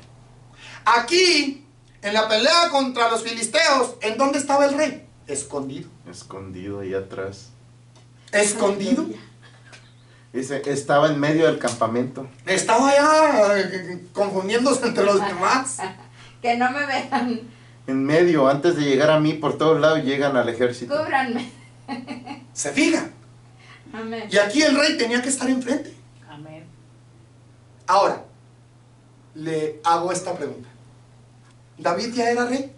Aquí, en la pelea contra los filisteos, ¿en dónde estaba el rey? Escondido. Escondido ahí atrás. Escondido. Dice, estaba en medio del campamento. Estaba allá eh, confundiéndose entre los demás. Que no me vean. En medio, antes de llegar a mí, por todos lados llegan al ejército. Cúbranme. Se fija. Amén. Y aquí el rey tenía que estar enfrente. Amén. Ahora, le hago esta pregunta. ¿David ya era rey?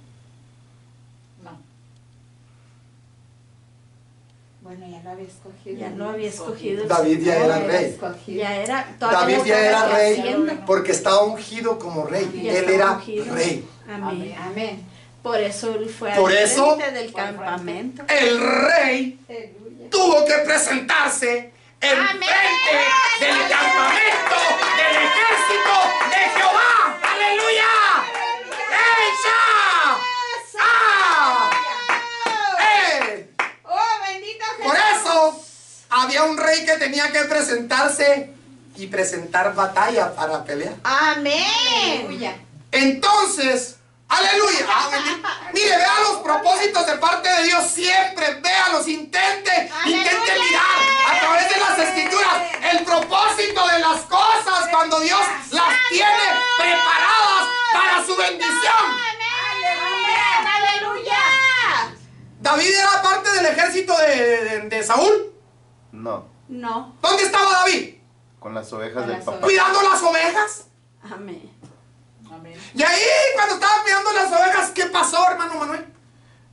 Bueno, ya lo había escogido. Ya lo había escogido. David ya era rey. Ya era. todavía David ya estaba era rey haciendo. porque estaba ungido como rey. Él era ungido. rey. Amén. Amén. Por eso él fue Por al eso- frente del campamento. El rey Aleluya. tuvo que presentarse en Amén. frente del campamento del ejército de Jehová. ¡Aleluya! ¡Echa! ¡Ah! ¡Eh! Por eso había un rey que tenía que presentarse y presentar batalla para pelear. Amén. Aleluya. Entonces, aleluya. Mire, vea los propósitos de parte de Dios siempre. Véalos, intente, intente mirar a través de las escrituras el propósito de las cosas cuando Dios las tiene preparadas para su bendición. Aleluya. David era parte del ejército de, de- de Saúl. No, No. ¿Dónde estaba David? con las ovejas Con del las papá. Cuidando las ovejas. Amén. Amén. Y ahí, cuando estaba cuidando las ovejas, ¿qué pasó, hermano Manuel?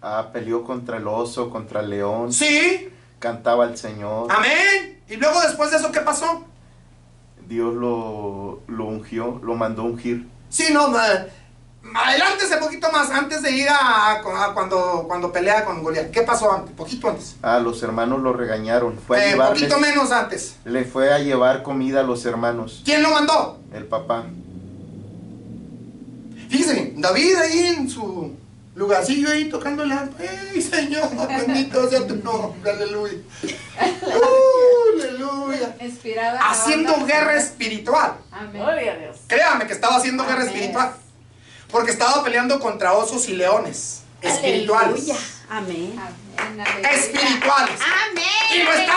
Ah, peleó contra el oso, contra el león. Sí, Cantaba al Señor. amén. Y luego después de eso, ¿qué pasó? Dios lo, lo ungió, lo mandó ungir. Sí, no, ma- adelante un poquito más, antes de ir a, a cuando, cuando pelea con Goliat. ¿Qué pasó antes? Poquito antes. Ah, los hermanos lo regañaron. Fue a Eh, llevarles- poquito menos antes. le fue a llevar comida a los hermanos. ¿Quién lo mandó? El papá. Fíjese bien, David ahí en su lugarcillo ahí tocando el arpa. ¡Ey, Señor! Bendito sea tu nombre, aleluya. Uh, aleluya. Inspirada. Haciendo guerra espiritual. Amén. Gloria a Dios. Créame que estaba haciendo guerra espiritual. Porque estaba peleando contra osos y leones espirituales. Aleluya. Amén. Amén. aleluya. Espirituales. Amén. Y lo está.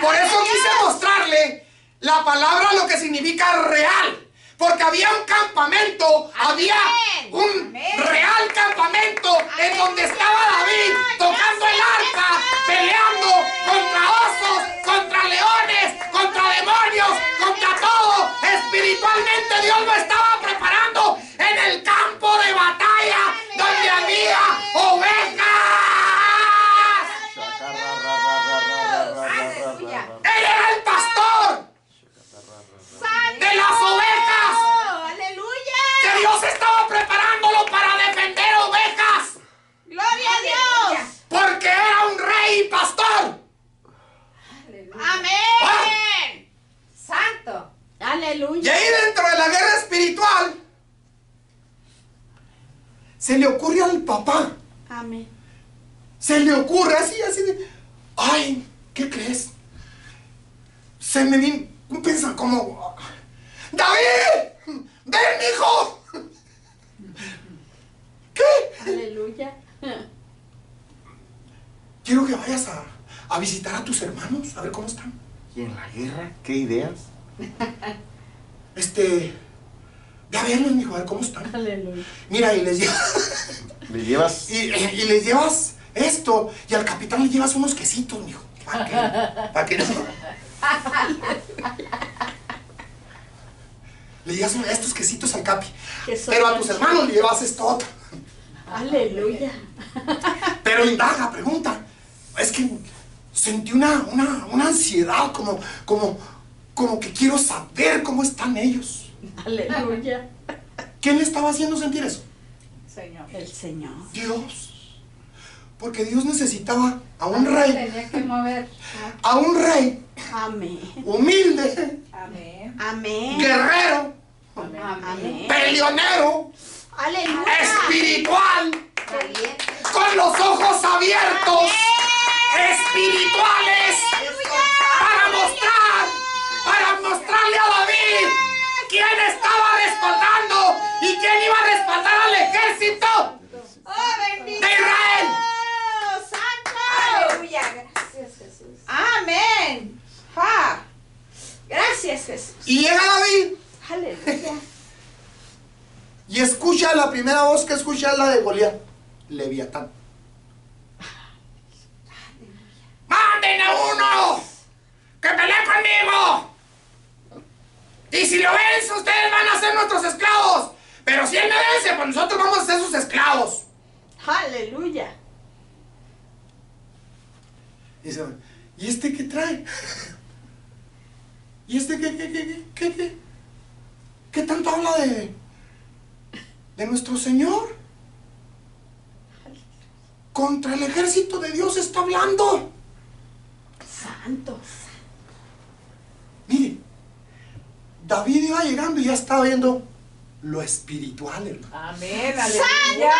Por eso quise mostrarle la palabra lo que significa real. Porque había un campamento, había un Amén. real campamento en donde estaba David tocando el arpa, peleando contra osos, contra leones, contra demonios, contra todo. Espiritualmente Dios lo estaba preparando en el campo de batalla donde había ovejas. Él era el pastor de las ovejas. Aleluya. Que Dios estaba preparándolo para defender ovejas. Gloria a Dios. Porque era un rey y pastor. Amén. Santo. Y Aleluya. ahí dentro de la guerra espiritual, se le ocurre al papá, Amén. se le ocurre así, así de, ay, ¿qué crees? Se me vino un pensamiento como, David, ven, hijo. ¿Qué? Aleluya. Quiero que vayas a, a visitar a tus hermanos, a ver cómo están. ¿Y en la guerra? ¿Qué ideas? Este, ve a verlos, mijo, a ver cómo están. Aleluya. Mira, y les llevas, ¿Le llevas? y, y les llevas esto, y al capitán le llevas unos quesitos, mijo. ¿Para qué? ¿Para qué no? Le llevas estos quesitos al capi. Pero a tus hermanos le llevas esto otro. Aleluya. Pero indaga, pregunta. Es que sentí una, una, una ansiedad, como, como, como que quiero saber cómo están ellos. Aleluya. ¿Quién le estaba haciendo sentir eso? Señor. El Señor. Dios. Porque Dios necesitaba a un rey, Tenía que mover. a un rey Amén. humilde, Amén. Amén. guerrero, Amén. peleonero, Aleluya. espiritual, Valiente. con los ojos abiertos, espirituales, para mostrar, a David quién estaba respaldando y quién iba a respaldar al ejército ¡Oh, bendito! de Israel. ¡Santo! Aleluya. Gracias, Jesús. Amén. Ja. Gracias, Jesús. Y llega David Aleluya. y escucha la primera voz que escucha es la de Goliat, Leviatán. ¡Manden a uno! ¡Que pelee conmigo! Y si lo vence, ustedes van a ser nuestros esclavos. Pero si él me vence, pues nosotros vamos a ser sus esclavos. Aleluya. Y dice, ¿y este qué trae? ¿Y este qué, qué, qué, qué, qué, qué? ¿Qué tanto habla de, de nuestro Señor? Contra el ejército de Dios está hablando. Santo. Mire, David iba llegando y ya estaba viendo lo espiritual, hermano. Amén. Aleluya.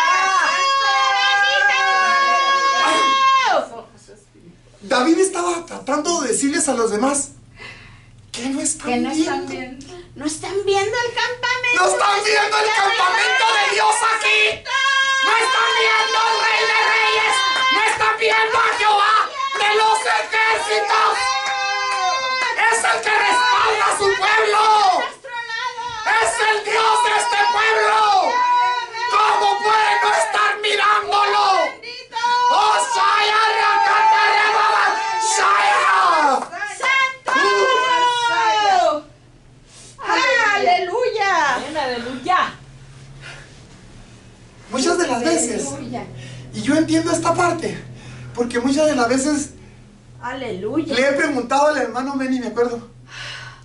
David estaba tratando de decirles a los demás que no están Que no viendo. están viendo. ¿No están viendo el campamento? No están viendo el campamento de Dios aquí. No están viendo al Rey de Reyes. No están viendo a Jehová de los ejércitos. Es el que respalda a su pueblo. Es el Dios de este pueblo. ¿Cómo puede no estar mirándolo? ¡Oh, Shaya, Shaya! ¡Santo! ¡Aleluya! Aleluya. Muchas de las veces, y yo entiendo esta parte, porque muchas de las veces ¡Aleluya! Le he preguntado al hermano Meni, me acuerdo.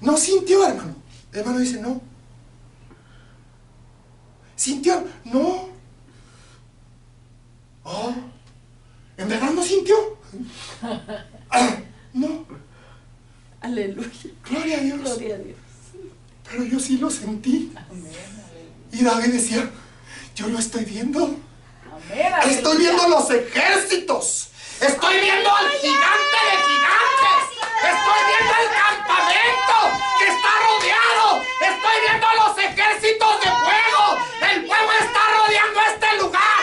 No sintió, hermano. El hermano dice, no. ¿Sintió? No. Oh. ¿En verdad no sintió? Ah, no. ¡Aleluya! Gloria a Dios. Gloria a Dios. Pero yo sí lo sentí. Amén. Y David decía, yo lo estoy viendo. Amén. Estoy viendo los ejércitos. Estoy viendo al gigante de gigantes. Estoy viendo el campamento que está rodeado. Estoy viendo los ejércitos de fuego. El fuego está rodeando este lugar.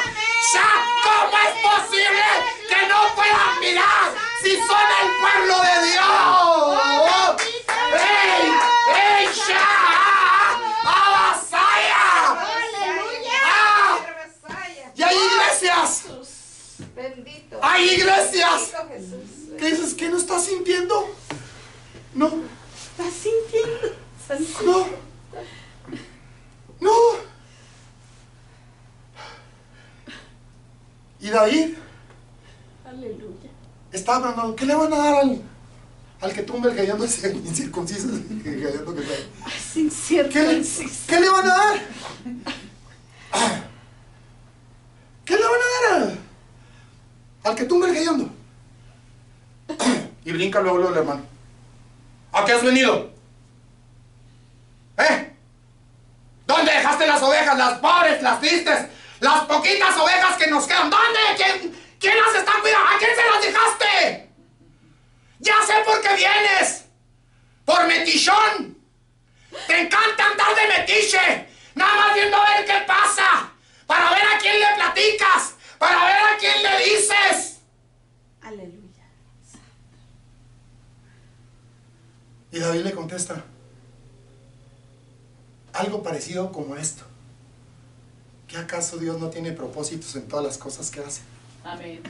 Ya, ¿cómo es posible que no puedan mirar si son el pueblo de Dios? ¡Ey! ¡Ey, ya! ¡Abasaya! ¡Ah! Y hay iglesias. Bendito Jesús. ¿Qué dices? ¿Qué no estás sintiendo? No, ¿Estás sintiendo? No. No. Y David ¡Aleluya! estaba preguntando, ¿qué le van a dar al, al que tumbe el gallando ese incircunciso? ese gallando que cierto. ¿Qué le, qué le van a dar? ¿Qué le van a dar al, al que tumbe el gallando? Y brinca luego, luego el hermano. ¿A qué has venido? ¿Eh? ¿Dónde dejaste las ovejas, las pobres, las tristes, las poquitas ovejas que nos quedan? ¿Dónde? ¿Quién, quién las está cuidando? ¿A quién se las dejaste? Ya sé por qué vienes. Por metichón. Te encanta andar de metiche. Nada más viendo a ver qué pasa. Para ver a quién le platicas. Para ver a quién le dices. ¡Aleluya! Y David le contesta. Algo parecido como esto. ¿Qué acaso Dios no tiene propósitos en todas las cosas que hace? Amén.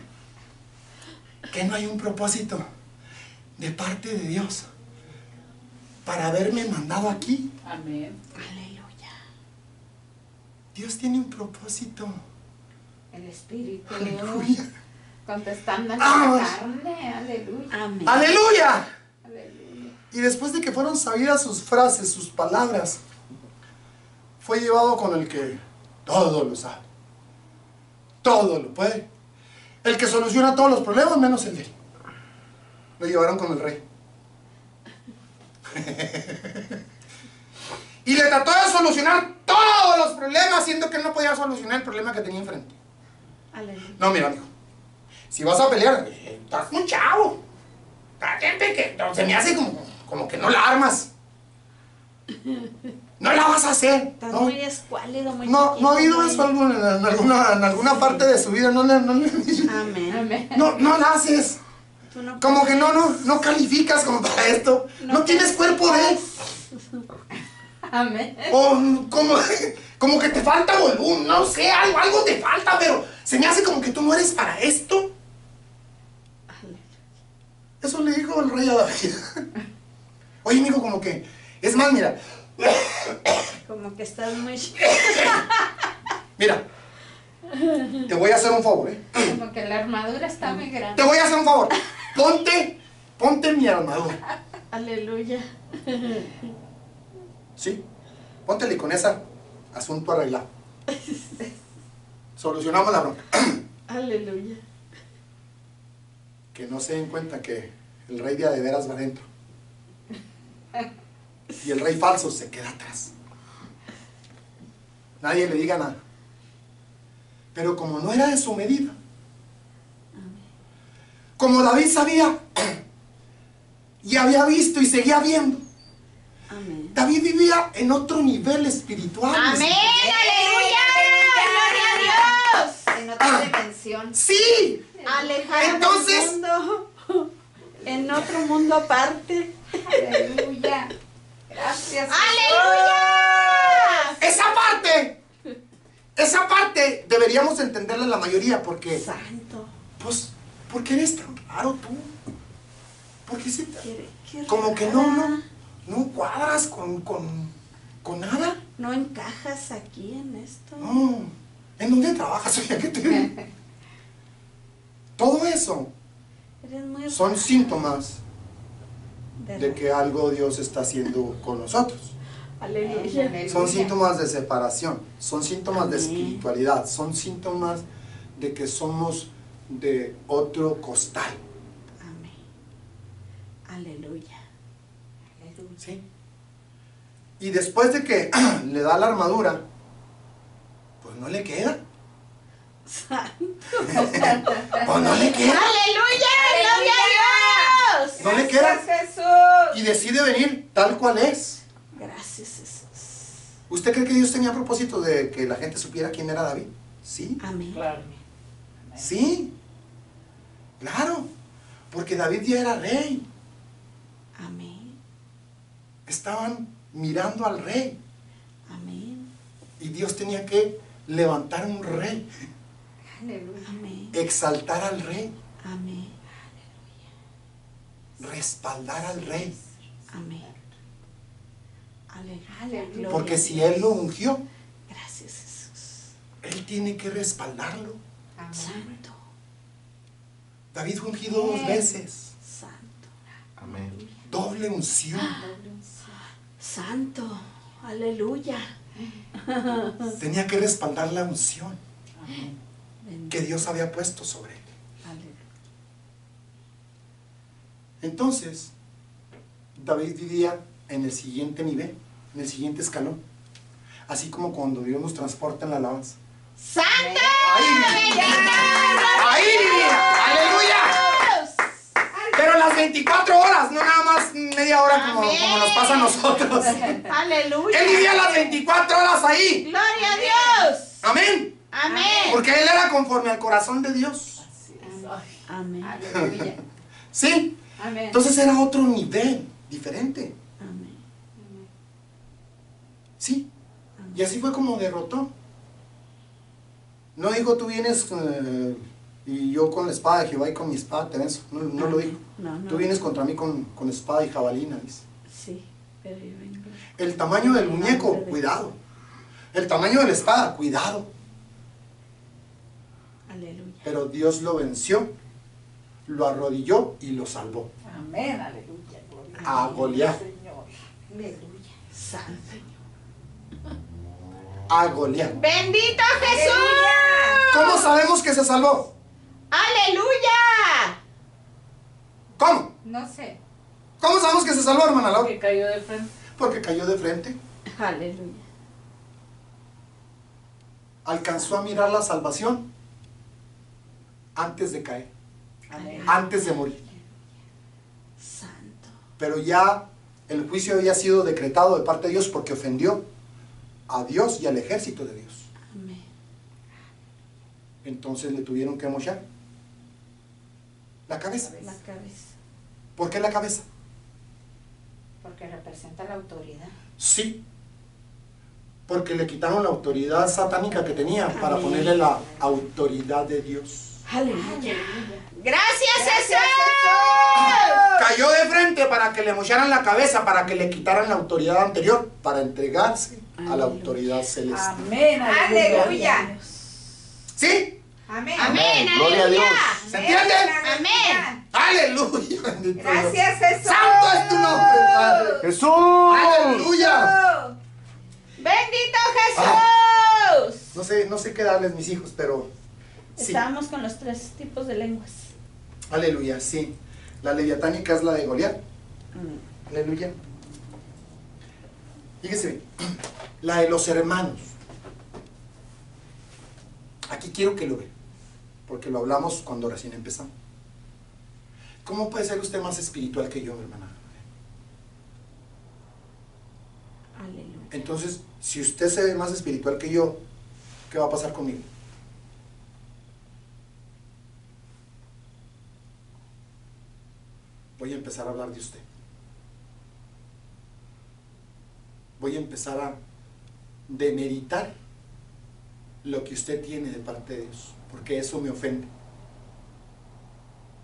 que no hay un propósito de parte de Dios para haberme mandado aquí. Amén. ¡Aleluya! Dios tiene un propósito. El Espíritu. Aleluya. Contestando Vamos. la carne. Aleluya. Amén. Aleluya. Aleluya. Y después de que fueron sabidas sus frases, sus palabras, fue llevado con el que todo lo sabe. Todo lo puede. El que soluciona todos los problemas menos el de él. Lo llevaron con el rey. y le trató de solucionar todos los problemas, siendo que él no podía solucionar el problema que tenía enfrente. No, mira, hijo. Si vas a pelear, eh, estás un chavo. Estás pequeño. Se me hace como, como que no la armas. No la vas a hacer. Estás No, muy escuálido, muy no, no ha habido eso algo en, en alguna, en alguna parte de su vida. No, le- no, le- Amén. Amén. no, no la haces. Tú no Como que no, no, no calificas como para esto. No, No tienes cuerpo de. Amén. O como, como que te falta volumen, no sé, algo, algo te falta, pero se me hace como que tú no eres para esto. Eso le dijo el rey a David. Oye, amigo, como que. Es más, mira, Como que estás muy mira. Te voy a hacer un favor, ¿eh? Como que la armadura está muy grande. Te voy a hacer un favor. Ponte, ponte mi armadura. Aleluya. ¿Sí? Póntele con esa asunto arreglado. Solucionamos la bronca. Aleluya. Que no se den cuenta que el rey de veras va adentro. Y el rey falso se queda atrás. Nadie le diga nada. Pero como no era de su medida, como David sabía y había visto y seguía viendo, Amén. David vivía en otro nivel espiritual. ¡Amén! ¡Aleluya! Sí, Alejado Entonces- del mundo. En otro mundo aparte. ¡Aleluya! Gracias. ¡Aleluya! Esa parte, esa parte deberíamos entenderla la mayoría porque, Santo. pues, ¿por qué eres tan raro tú? Porque se te- Qué- qué como que no, no, no cuadras con, con, con nada. No encajas aquí en esto. No, ¿en dónde trabajas? Oye, ¿qué te- Todo eso son síntomas De que algo Dios está haciendo con nosotros. Aleluya. Aleluya. Son síntomas de separación, son síntomas de espiritualidad, son síntomas de que somos de otro costal. Amén. Aleluya. ¿sí? Y después de que le da la armadura, no le queda. Santo. Pues no le queda. ¡Aleluya! ¡Gloria a Dios! No le queda. Gracias, Jesús. Y decide venir tal cual es. Gracias, Jesús. ¿Usted cree que Dios tenía propósito de que la gente supiera quién era David? Sí, Amén. Claro. sí. Claro. Porque David ya era rey. Amén. Estaban mirando al rey. Amén. Y Dios tenía que levantar un rey, Aleluya. Exaltar al rey, Amén. respaldar al rey. Amén. Aleluya. Porque si. Él lo ungió, Gracias, Jesús. Él tiene que respaldarlo. Amén. Santo. David fue ungido dos veces. Santo. Amén. Doble unción. Santo. Aleluya. Tenía que respaldar la unción que Dios había puesto sobre él. Entonces, David vivía en el siguiente nivel, en el siguiente escalón. Así como cuando Dios nos transporta en la alabanza. ¡Santo! Ahí vivía. Ahí vivía. Aleluya. Pero las 24 horas, no media hora como, Amén. como nos pasa a nosotros. Aleluya. Él vivía las 24 horas ahí. ¡Gloria a Dios! Amén. Amén. Porque él era conforme al corazón de Dios. Así es. Ay, Amén. Aleluya. ¿Sí? Amén. Entonces era otro nivel, diferente. Amén. Sí. Y así fue como derrotó. No dijo tú vienes eh, y yo con la espada de Jehová y con mi espada te venzo. No, no lo dijo. No, no. Tú vienes contra mí con, con espada y jabalina, dice. Sí, pero yo vengo. El tamaño del muñeco, cuidado. El tamaño de la espada, cuidado. Aleluya. Pero Dios lo venció, lo arrodilló y lo salvó. Amén, aleluya. Gloria A Goliat. Señor. Aleluya. Santo. A Goliat. ¡Bendito Jesús! ¿Cómo sabemos que se salvó? ¡Aleluya! ¿Cómo? No sé. ¿Cómo sabemos que se salvó, hermana Laura? Que cayó de frente. Porque cayó de frente. Aleluya. Alcanzó a mirar la salvación antes de caer, Amén. antes de morir. Santo. Pero ya el juicio había sido decretado de parte de Dios porque ofendió a Dios y al ejército de Dios. Amén. Entonces le tuvieron que mochar la cabeza. La cabeza. ¿Por qué la cabeza? Porque representa la autoridad. Sí. Porque le quitaron la autoridad satánica que tenía para ponerle la autoridad de Dios. Aleluya. Gracias, Jesús. Cayó de frente para que le mocharan la cabeza, para que le quitaran la autoridad anterior, para entregarse a la autoridad celeste. Amén. Aleluya. ¿Sí? Amén. Amén, Gloria a Dios. ¿Se entiende? Amén. Aleluya. Gracias, Jesús. Santo es tu nombre, Padre. Jesús. Aleluya. Bendito Jesús. No sé, no sé qué darles mis hijos, pero sí. Estábamos con los tres tipos de lenguas. Aleluya, sí. La leviatánica es la de Goliat. Aleluya. Fíjese bien. La de los hermanos. Aquí quiero que lo vean. Porque lo hablamos cuando recién empezamos. ¿Cómo puede ser usted más espiritual que yo, hermana? Aleluya. Entonces, si usted se ve más espiritual que yo, ¿qué va a pasar conmigo? Voy a empezar a hablar de usted. Voy a empezar a demeritar lo que usted tiene de parte de Dios, porque eso me ofende.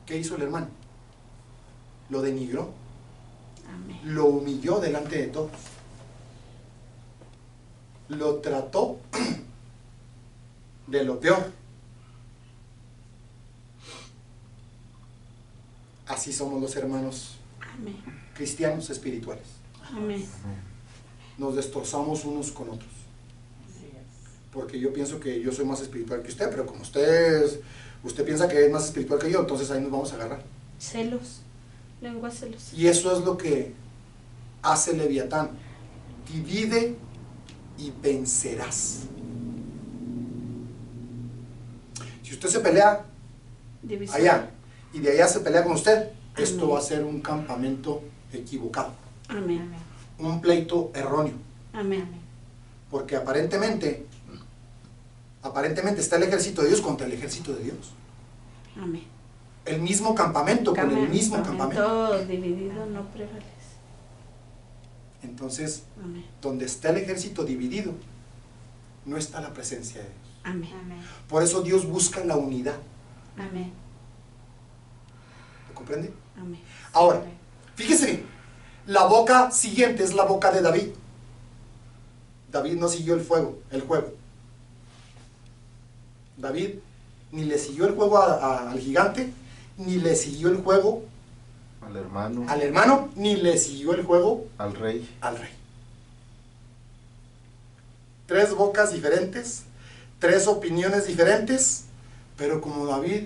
¿Qué hizo el hermano? Lo denigró, Amén. lo humilló delante de todos. Lo trató de lo peor. Así somos los hermanos Amén. cristianos espirituales. Amén. Nos destrozamos unos con otros. Porque yo pienso que yo soy más espiritual que usted, pero como usted, es- usted piensa que es más espiritual que yo, entonces ahí nos vamos a agarrar. Celos. Lengua celos. Y eso es lo que hace Leviatán. Divide y vencerás. Si usted se pelea División. allá y de allá se pelea con usted, esto Amén. va a ser un campamento equivocado, Amén. un pleito erróneo, Amén. porque aparentemente, aparentemente está el ejército de Dios contra el ejército de Dios. Amén. El mismo campamento con el mismo campamento. Campamento dividido no prevalece. Entonces, Amén. donde está el ejército dividido, no está la presencia de Dios. Amén. Amén. Por eso Dios busca la unidad. Amén. ¿Lo comprende? Amén. Ahora, fíjese bien, la boca siguiente es la boca de David. David no siguió el fuego, el juego. David ni le siguió el juego a- a- al gigante, ni le siguió el juego Al hermano, al hermano, ni le siguió el juego al rey. al rey. Tres bocas diferentes, tres opiniones diferentes, pero como David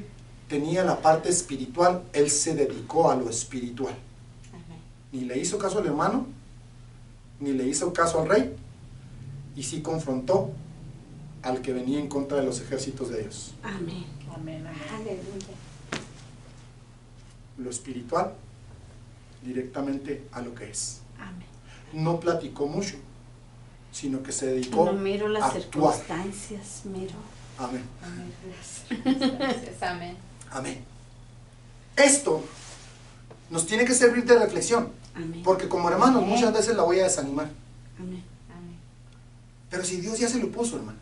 tenía la parte espiritual, él se dedicó a lo espiritual. Ni le hizo caso al hermano, ni le hizo caso al rey, y sí confrontó al que venía en contra de los ejércitos de Dios. Amén. Amén, amén. Aleluya. Lo espiritual directamente a lo que es. Amén. No platicó mucho, sino que se dedicó No miro a las actuar. circunstancias, miro. Amén. Gracias. Amén. Amén. Esto nos tiene que servir de reflexión, Amén. porque como hermanos Amén. muchas veces la voy a desanimar. Amén. Amén. Pero si Dios ya se lo puso, hermano,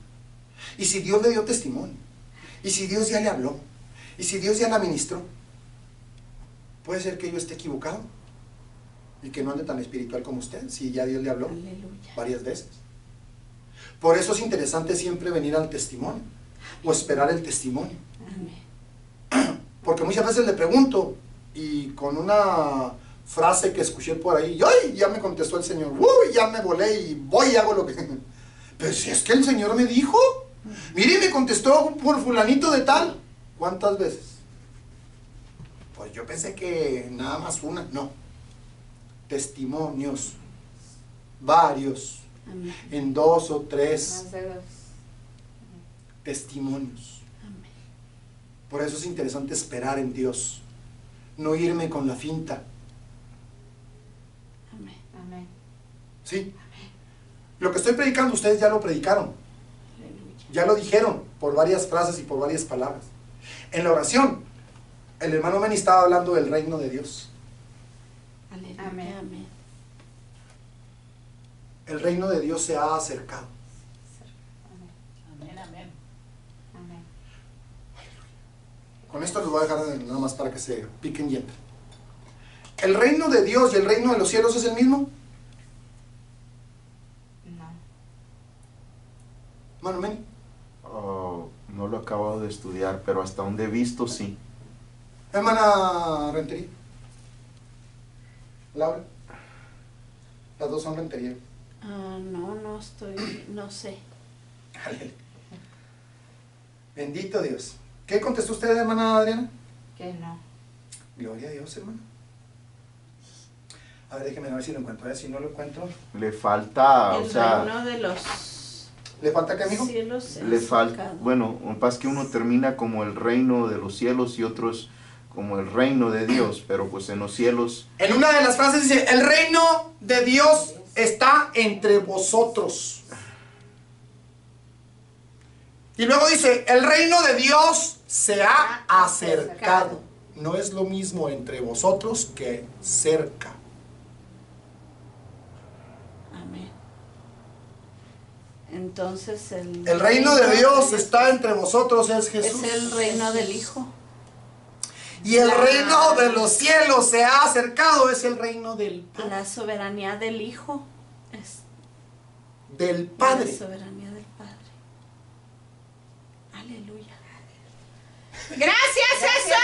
y si Dios le dio testimonio, y si Dios ya le habló, y si Dios ya la ministró, puede ser que yo esté equivocado y que no ande tan espiritual como usted, si ya Dios le habló Aleluya. varias veces. Por eso es interesante siempre venir al testimonio o esperar el testimonio. Amén. Porque muchas veces le pregunto y con una frase que escuché por ahí, y ¡ay! Ya me contestó el Señor, ¡uy! Ya me volé y voy y hago lo que... Pero si es que el Señor me dijo, mire, me contestó por fulanito de tal. ¿Cuántas veces? Pues yo pensé que nada más una, no. testimonios, varios, Amén. en dos o tres Más de dos. testimonios. Amén. Por eso es interesante esperar en Dios, no irme con la finta, Amén. Amén. ¿sí? Lo que estoy predicando ustedes ya lo predicaron. Ya lo dijeron por varias frases y por varias palabras. En la oración, el hermano Meni estaba hablando del reino de Dios. Amén. Amén. El reino de Dios se ha acercado. Amén. Amén, amén. Amén. Con esto les voy a dejar nada más para que se piquen y entren. ¿El reino de Dios y el reino de los cielos es el mismo? No. Hermano Meni. No lo he acabado de estudiar, pero hasta donde he visto, sí. Hermana Rentería. Laura. Las dos son Rentería. Ah, no, no estoy, no sé. Aleluya. Bendito Dios. ¿Qué contestó usted, hermana Adriana? Que no. Gloria a Dios, hermano. A ver, déjeme ver si lo encuentro. A ver si no lo encuentro. Le falta, o el sea, reino de los ¿Le falta qué, amigo? cielos le falta, bueno, es que uno termina como el reino de los cielos y otros como el reino de Dios, pero pues en los cielos, En una de las frases dice, el reino de Dios está entre vosotros. Y luego dice, el reino de Dios se ha acercado. No es lo mismo entre vosotros que cerca. Amén. Entonces el, El reino de Dios está entre vosotros, es es Jesús. el reino del Hijo. Y el reino de los cielos se ha acercado, es el reino del, La soberanía del Hijo es del la Padre. soberanía del Padre. Aleluya. Gracias, Jesús.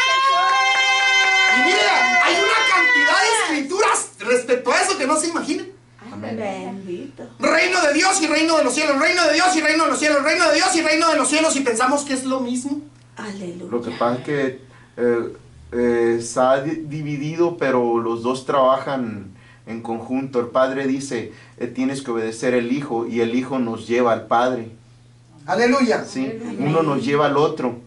Y mira, hay una cantidad de escrituras respecto a eso que no se imaginan. Amén. Bendito. Reino de Dios y reino de los cielos, reino de Dios y reino de los cielos, reino de Dios y reino de los cielos y pensamos que es lo mismo. Aleluya. lo que pasa es que eh, eh, se ha di- dividido, pero los dos trabajan en conjunto. El Padre dice, eh, tienes que obedecer el Hijo y el Hijo nos lleva al Padre, Aleluya. Uno nos lleva al otro.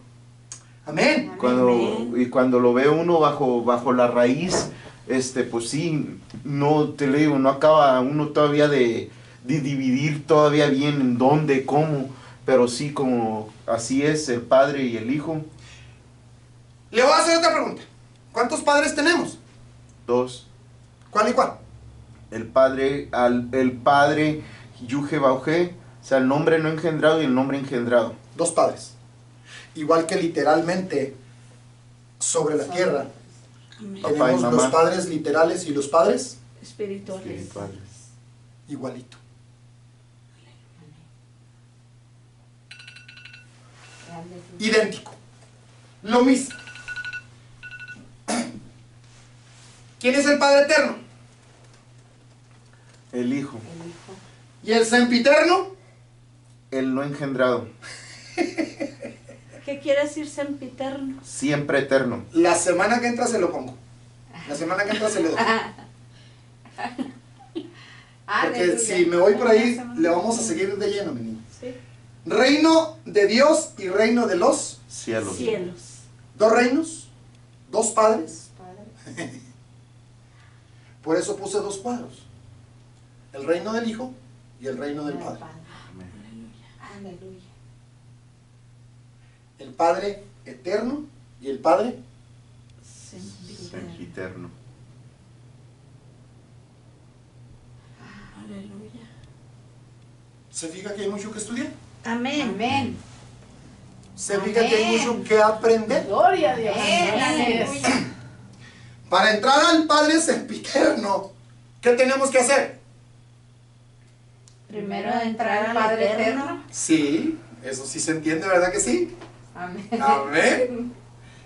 Amén. Cuando, Amén. y cuando lo ve uno bajo, bajo la raíz, este, pues sí, no te le digo, no acaba uno todavía de, de dividir todavía bien en dónde, cómo, pero sí como así es el Padre y el Hijo, Le voy a hacer otra pregunta. ¿Cuántos padres tenemos? dos. ¿Cuál y cuál? El Padre, al, el Padre Yuge Bauje, o sea, el nombre no engendrado y el nombre engendrado. Dos padres. Igual que literalmente sobre la tierra Papá y tenemos los padres literales y los padres Espirituales. Espirituales. igualito. Idéntico. Lo mismo. ¿Quién es el Padre Eterno? El Hijo, El Hijo. ¿Y el Sempiterno? el no engendrado, ¿Qué quiere decir sempiterno? siempre eterno. La semana que entra se lo pongo. La semana que entra se lo doy. Porque Aleluya. si me voy por ahí, le vamos a seguir de lleno, mi niño. Sí. Reino de Dios y reino de los. Cielos. Cielos. Dos reinos, dos padres. Padre. Por eso puse dos cuadros. El reino del Hijo y el reino del Padre. Amén. Aleluya. El Padre eterno y el Padre. Sempiterno. Aleluya. ¿Se fija que hay mucho que estudiar? Amén. Amén. ¿Se fija que hay Amén. mucho que aprender? Gloria a Dios. Amén. Para entrar al Padre sempiterno, ¿qué tenemos que hacer? Primero entrar al Padre eterno. eterno. Sí, eso sí se entiende, ¿verdad que sí? Amén. Amén.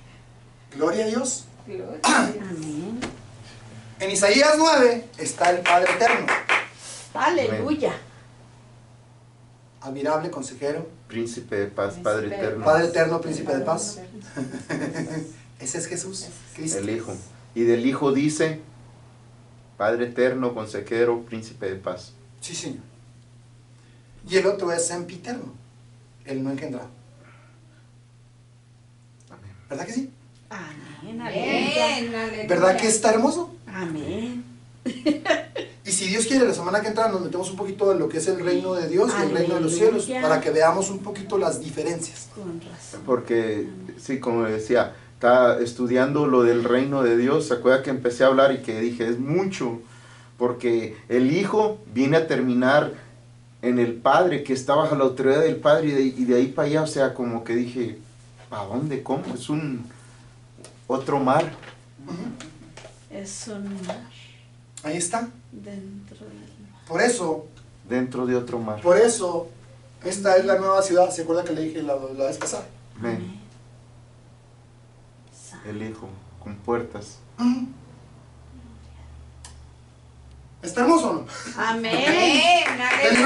Gloria a Dios. Gloria. Amén. En Isaías 9 está el Padre eterno, Aleluya. admirable consejero, Príncipe de paz, Padre Príncipe eterno. Padre eterno, príncipe de paz. Ese es Jesús, Cristo. El Hijo. Y del Hijo dice, Padre eterno, consejero, príncipe de paz. Sí, Señor. Y el otro es sempiterno, el no engendrado. Amén. ¿Verdad que sí? Amén. Amén, aleluya. ¿Verdad que está hermoso? Amén. Y si Dios quiere, la semana que entra nos metemos un poquito en lo que es el reino de Dios y el reino de los cielos para que veamos un poquito las diferencias. Con razón. Porque, sí, como decía, estaba estudiando lo del reino de Dios. ¿Se acuerda que empecé a hablar y que dije, es mucho? Porque el Hijo viene a terminar en el Padre, que está bajo la autoridad del Padre, y de, y de ahí para allá, o sea, como que dije, ¿a dónde? ¿Cómo? Es un otro mar. Es un mar Ahí está. dentro del mar. Por eso, dentro de otro mar. por eso, esta es la nueva ciudad. ¿Se acuerda que le dije la, la vez pasada? Ven, el Hijo, con puertas. ¿Está hermoso o no? Amén. Amén, Denle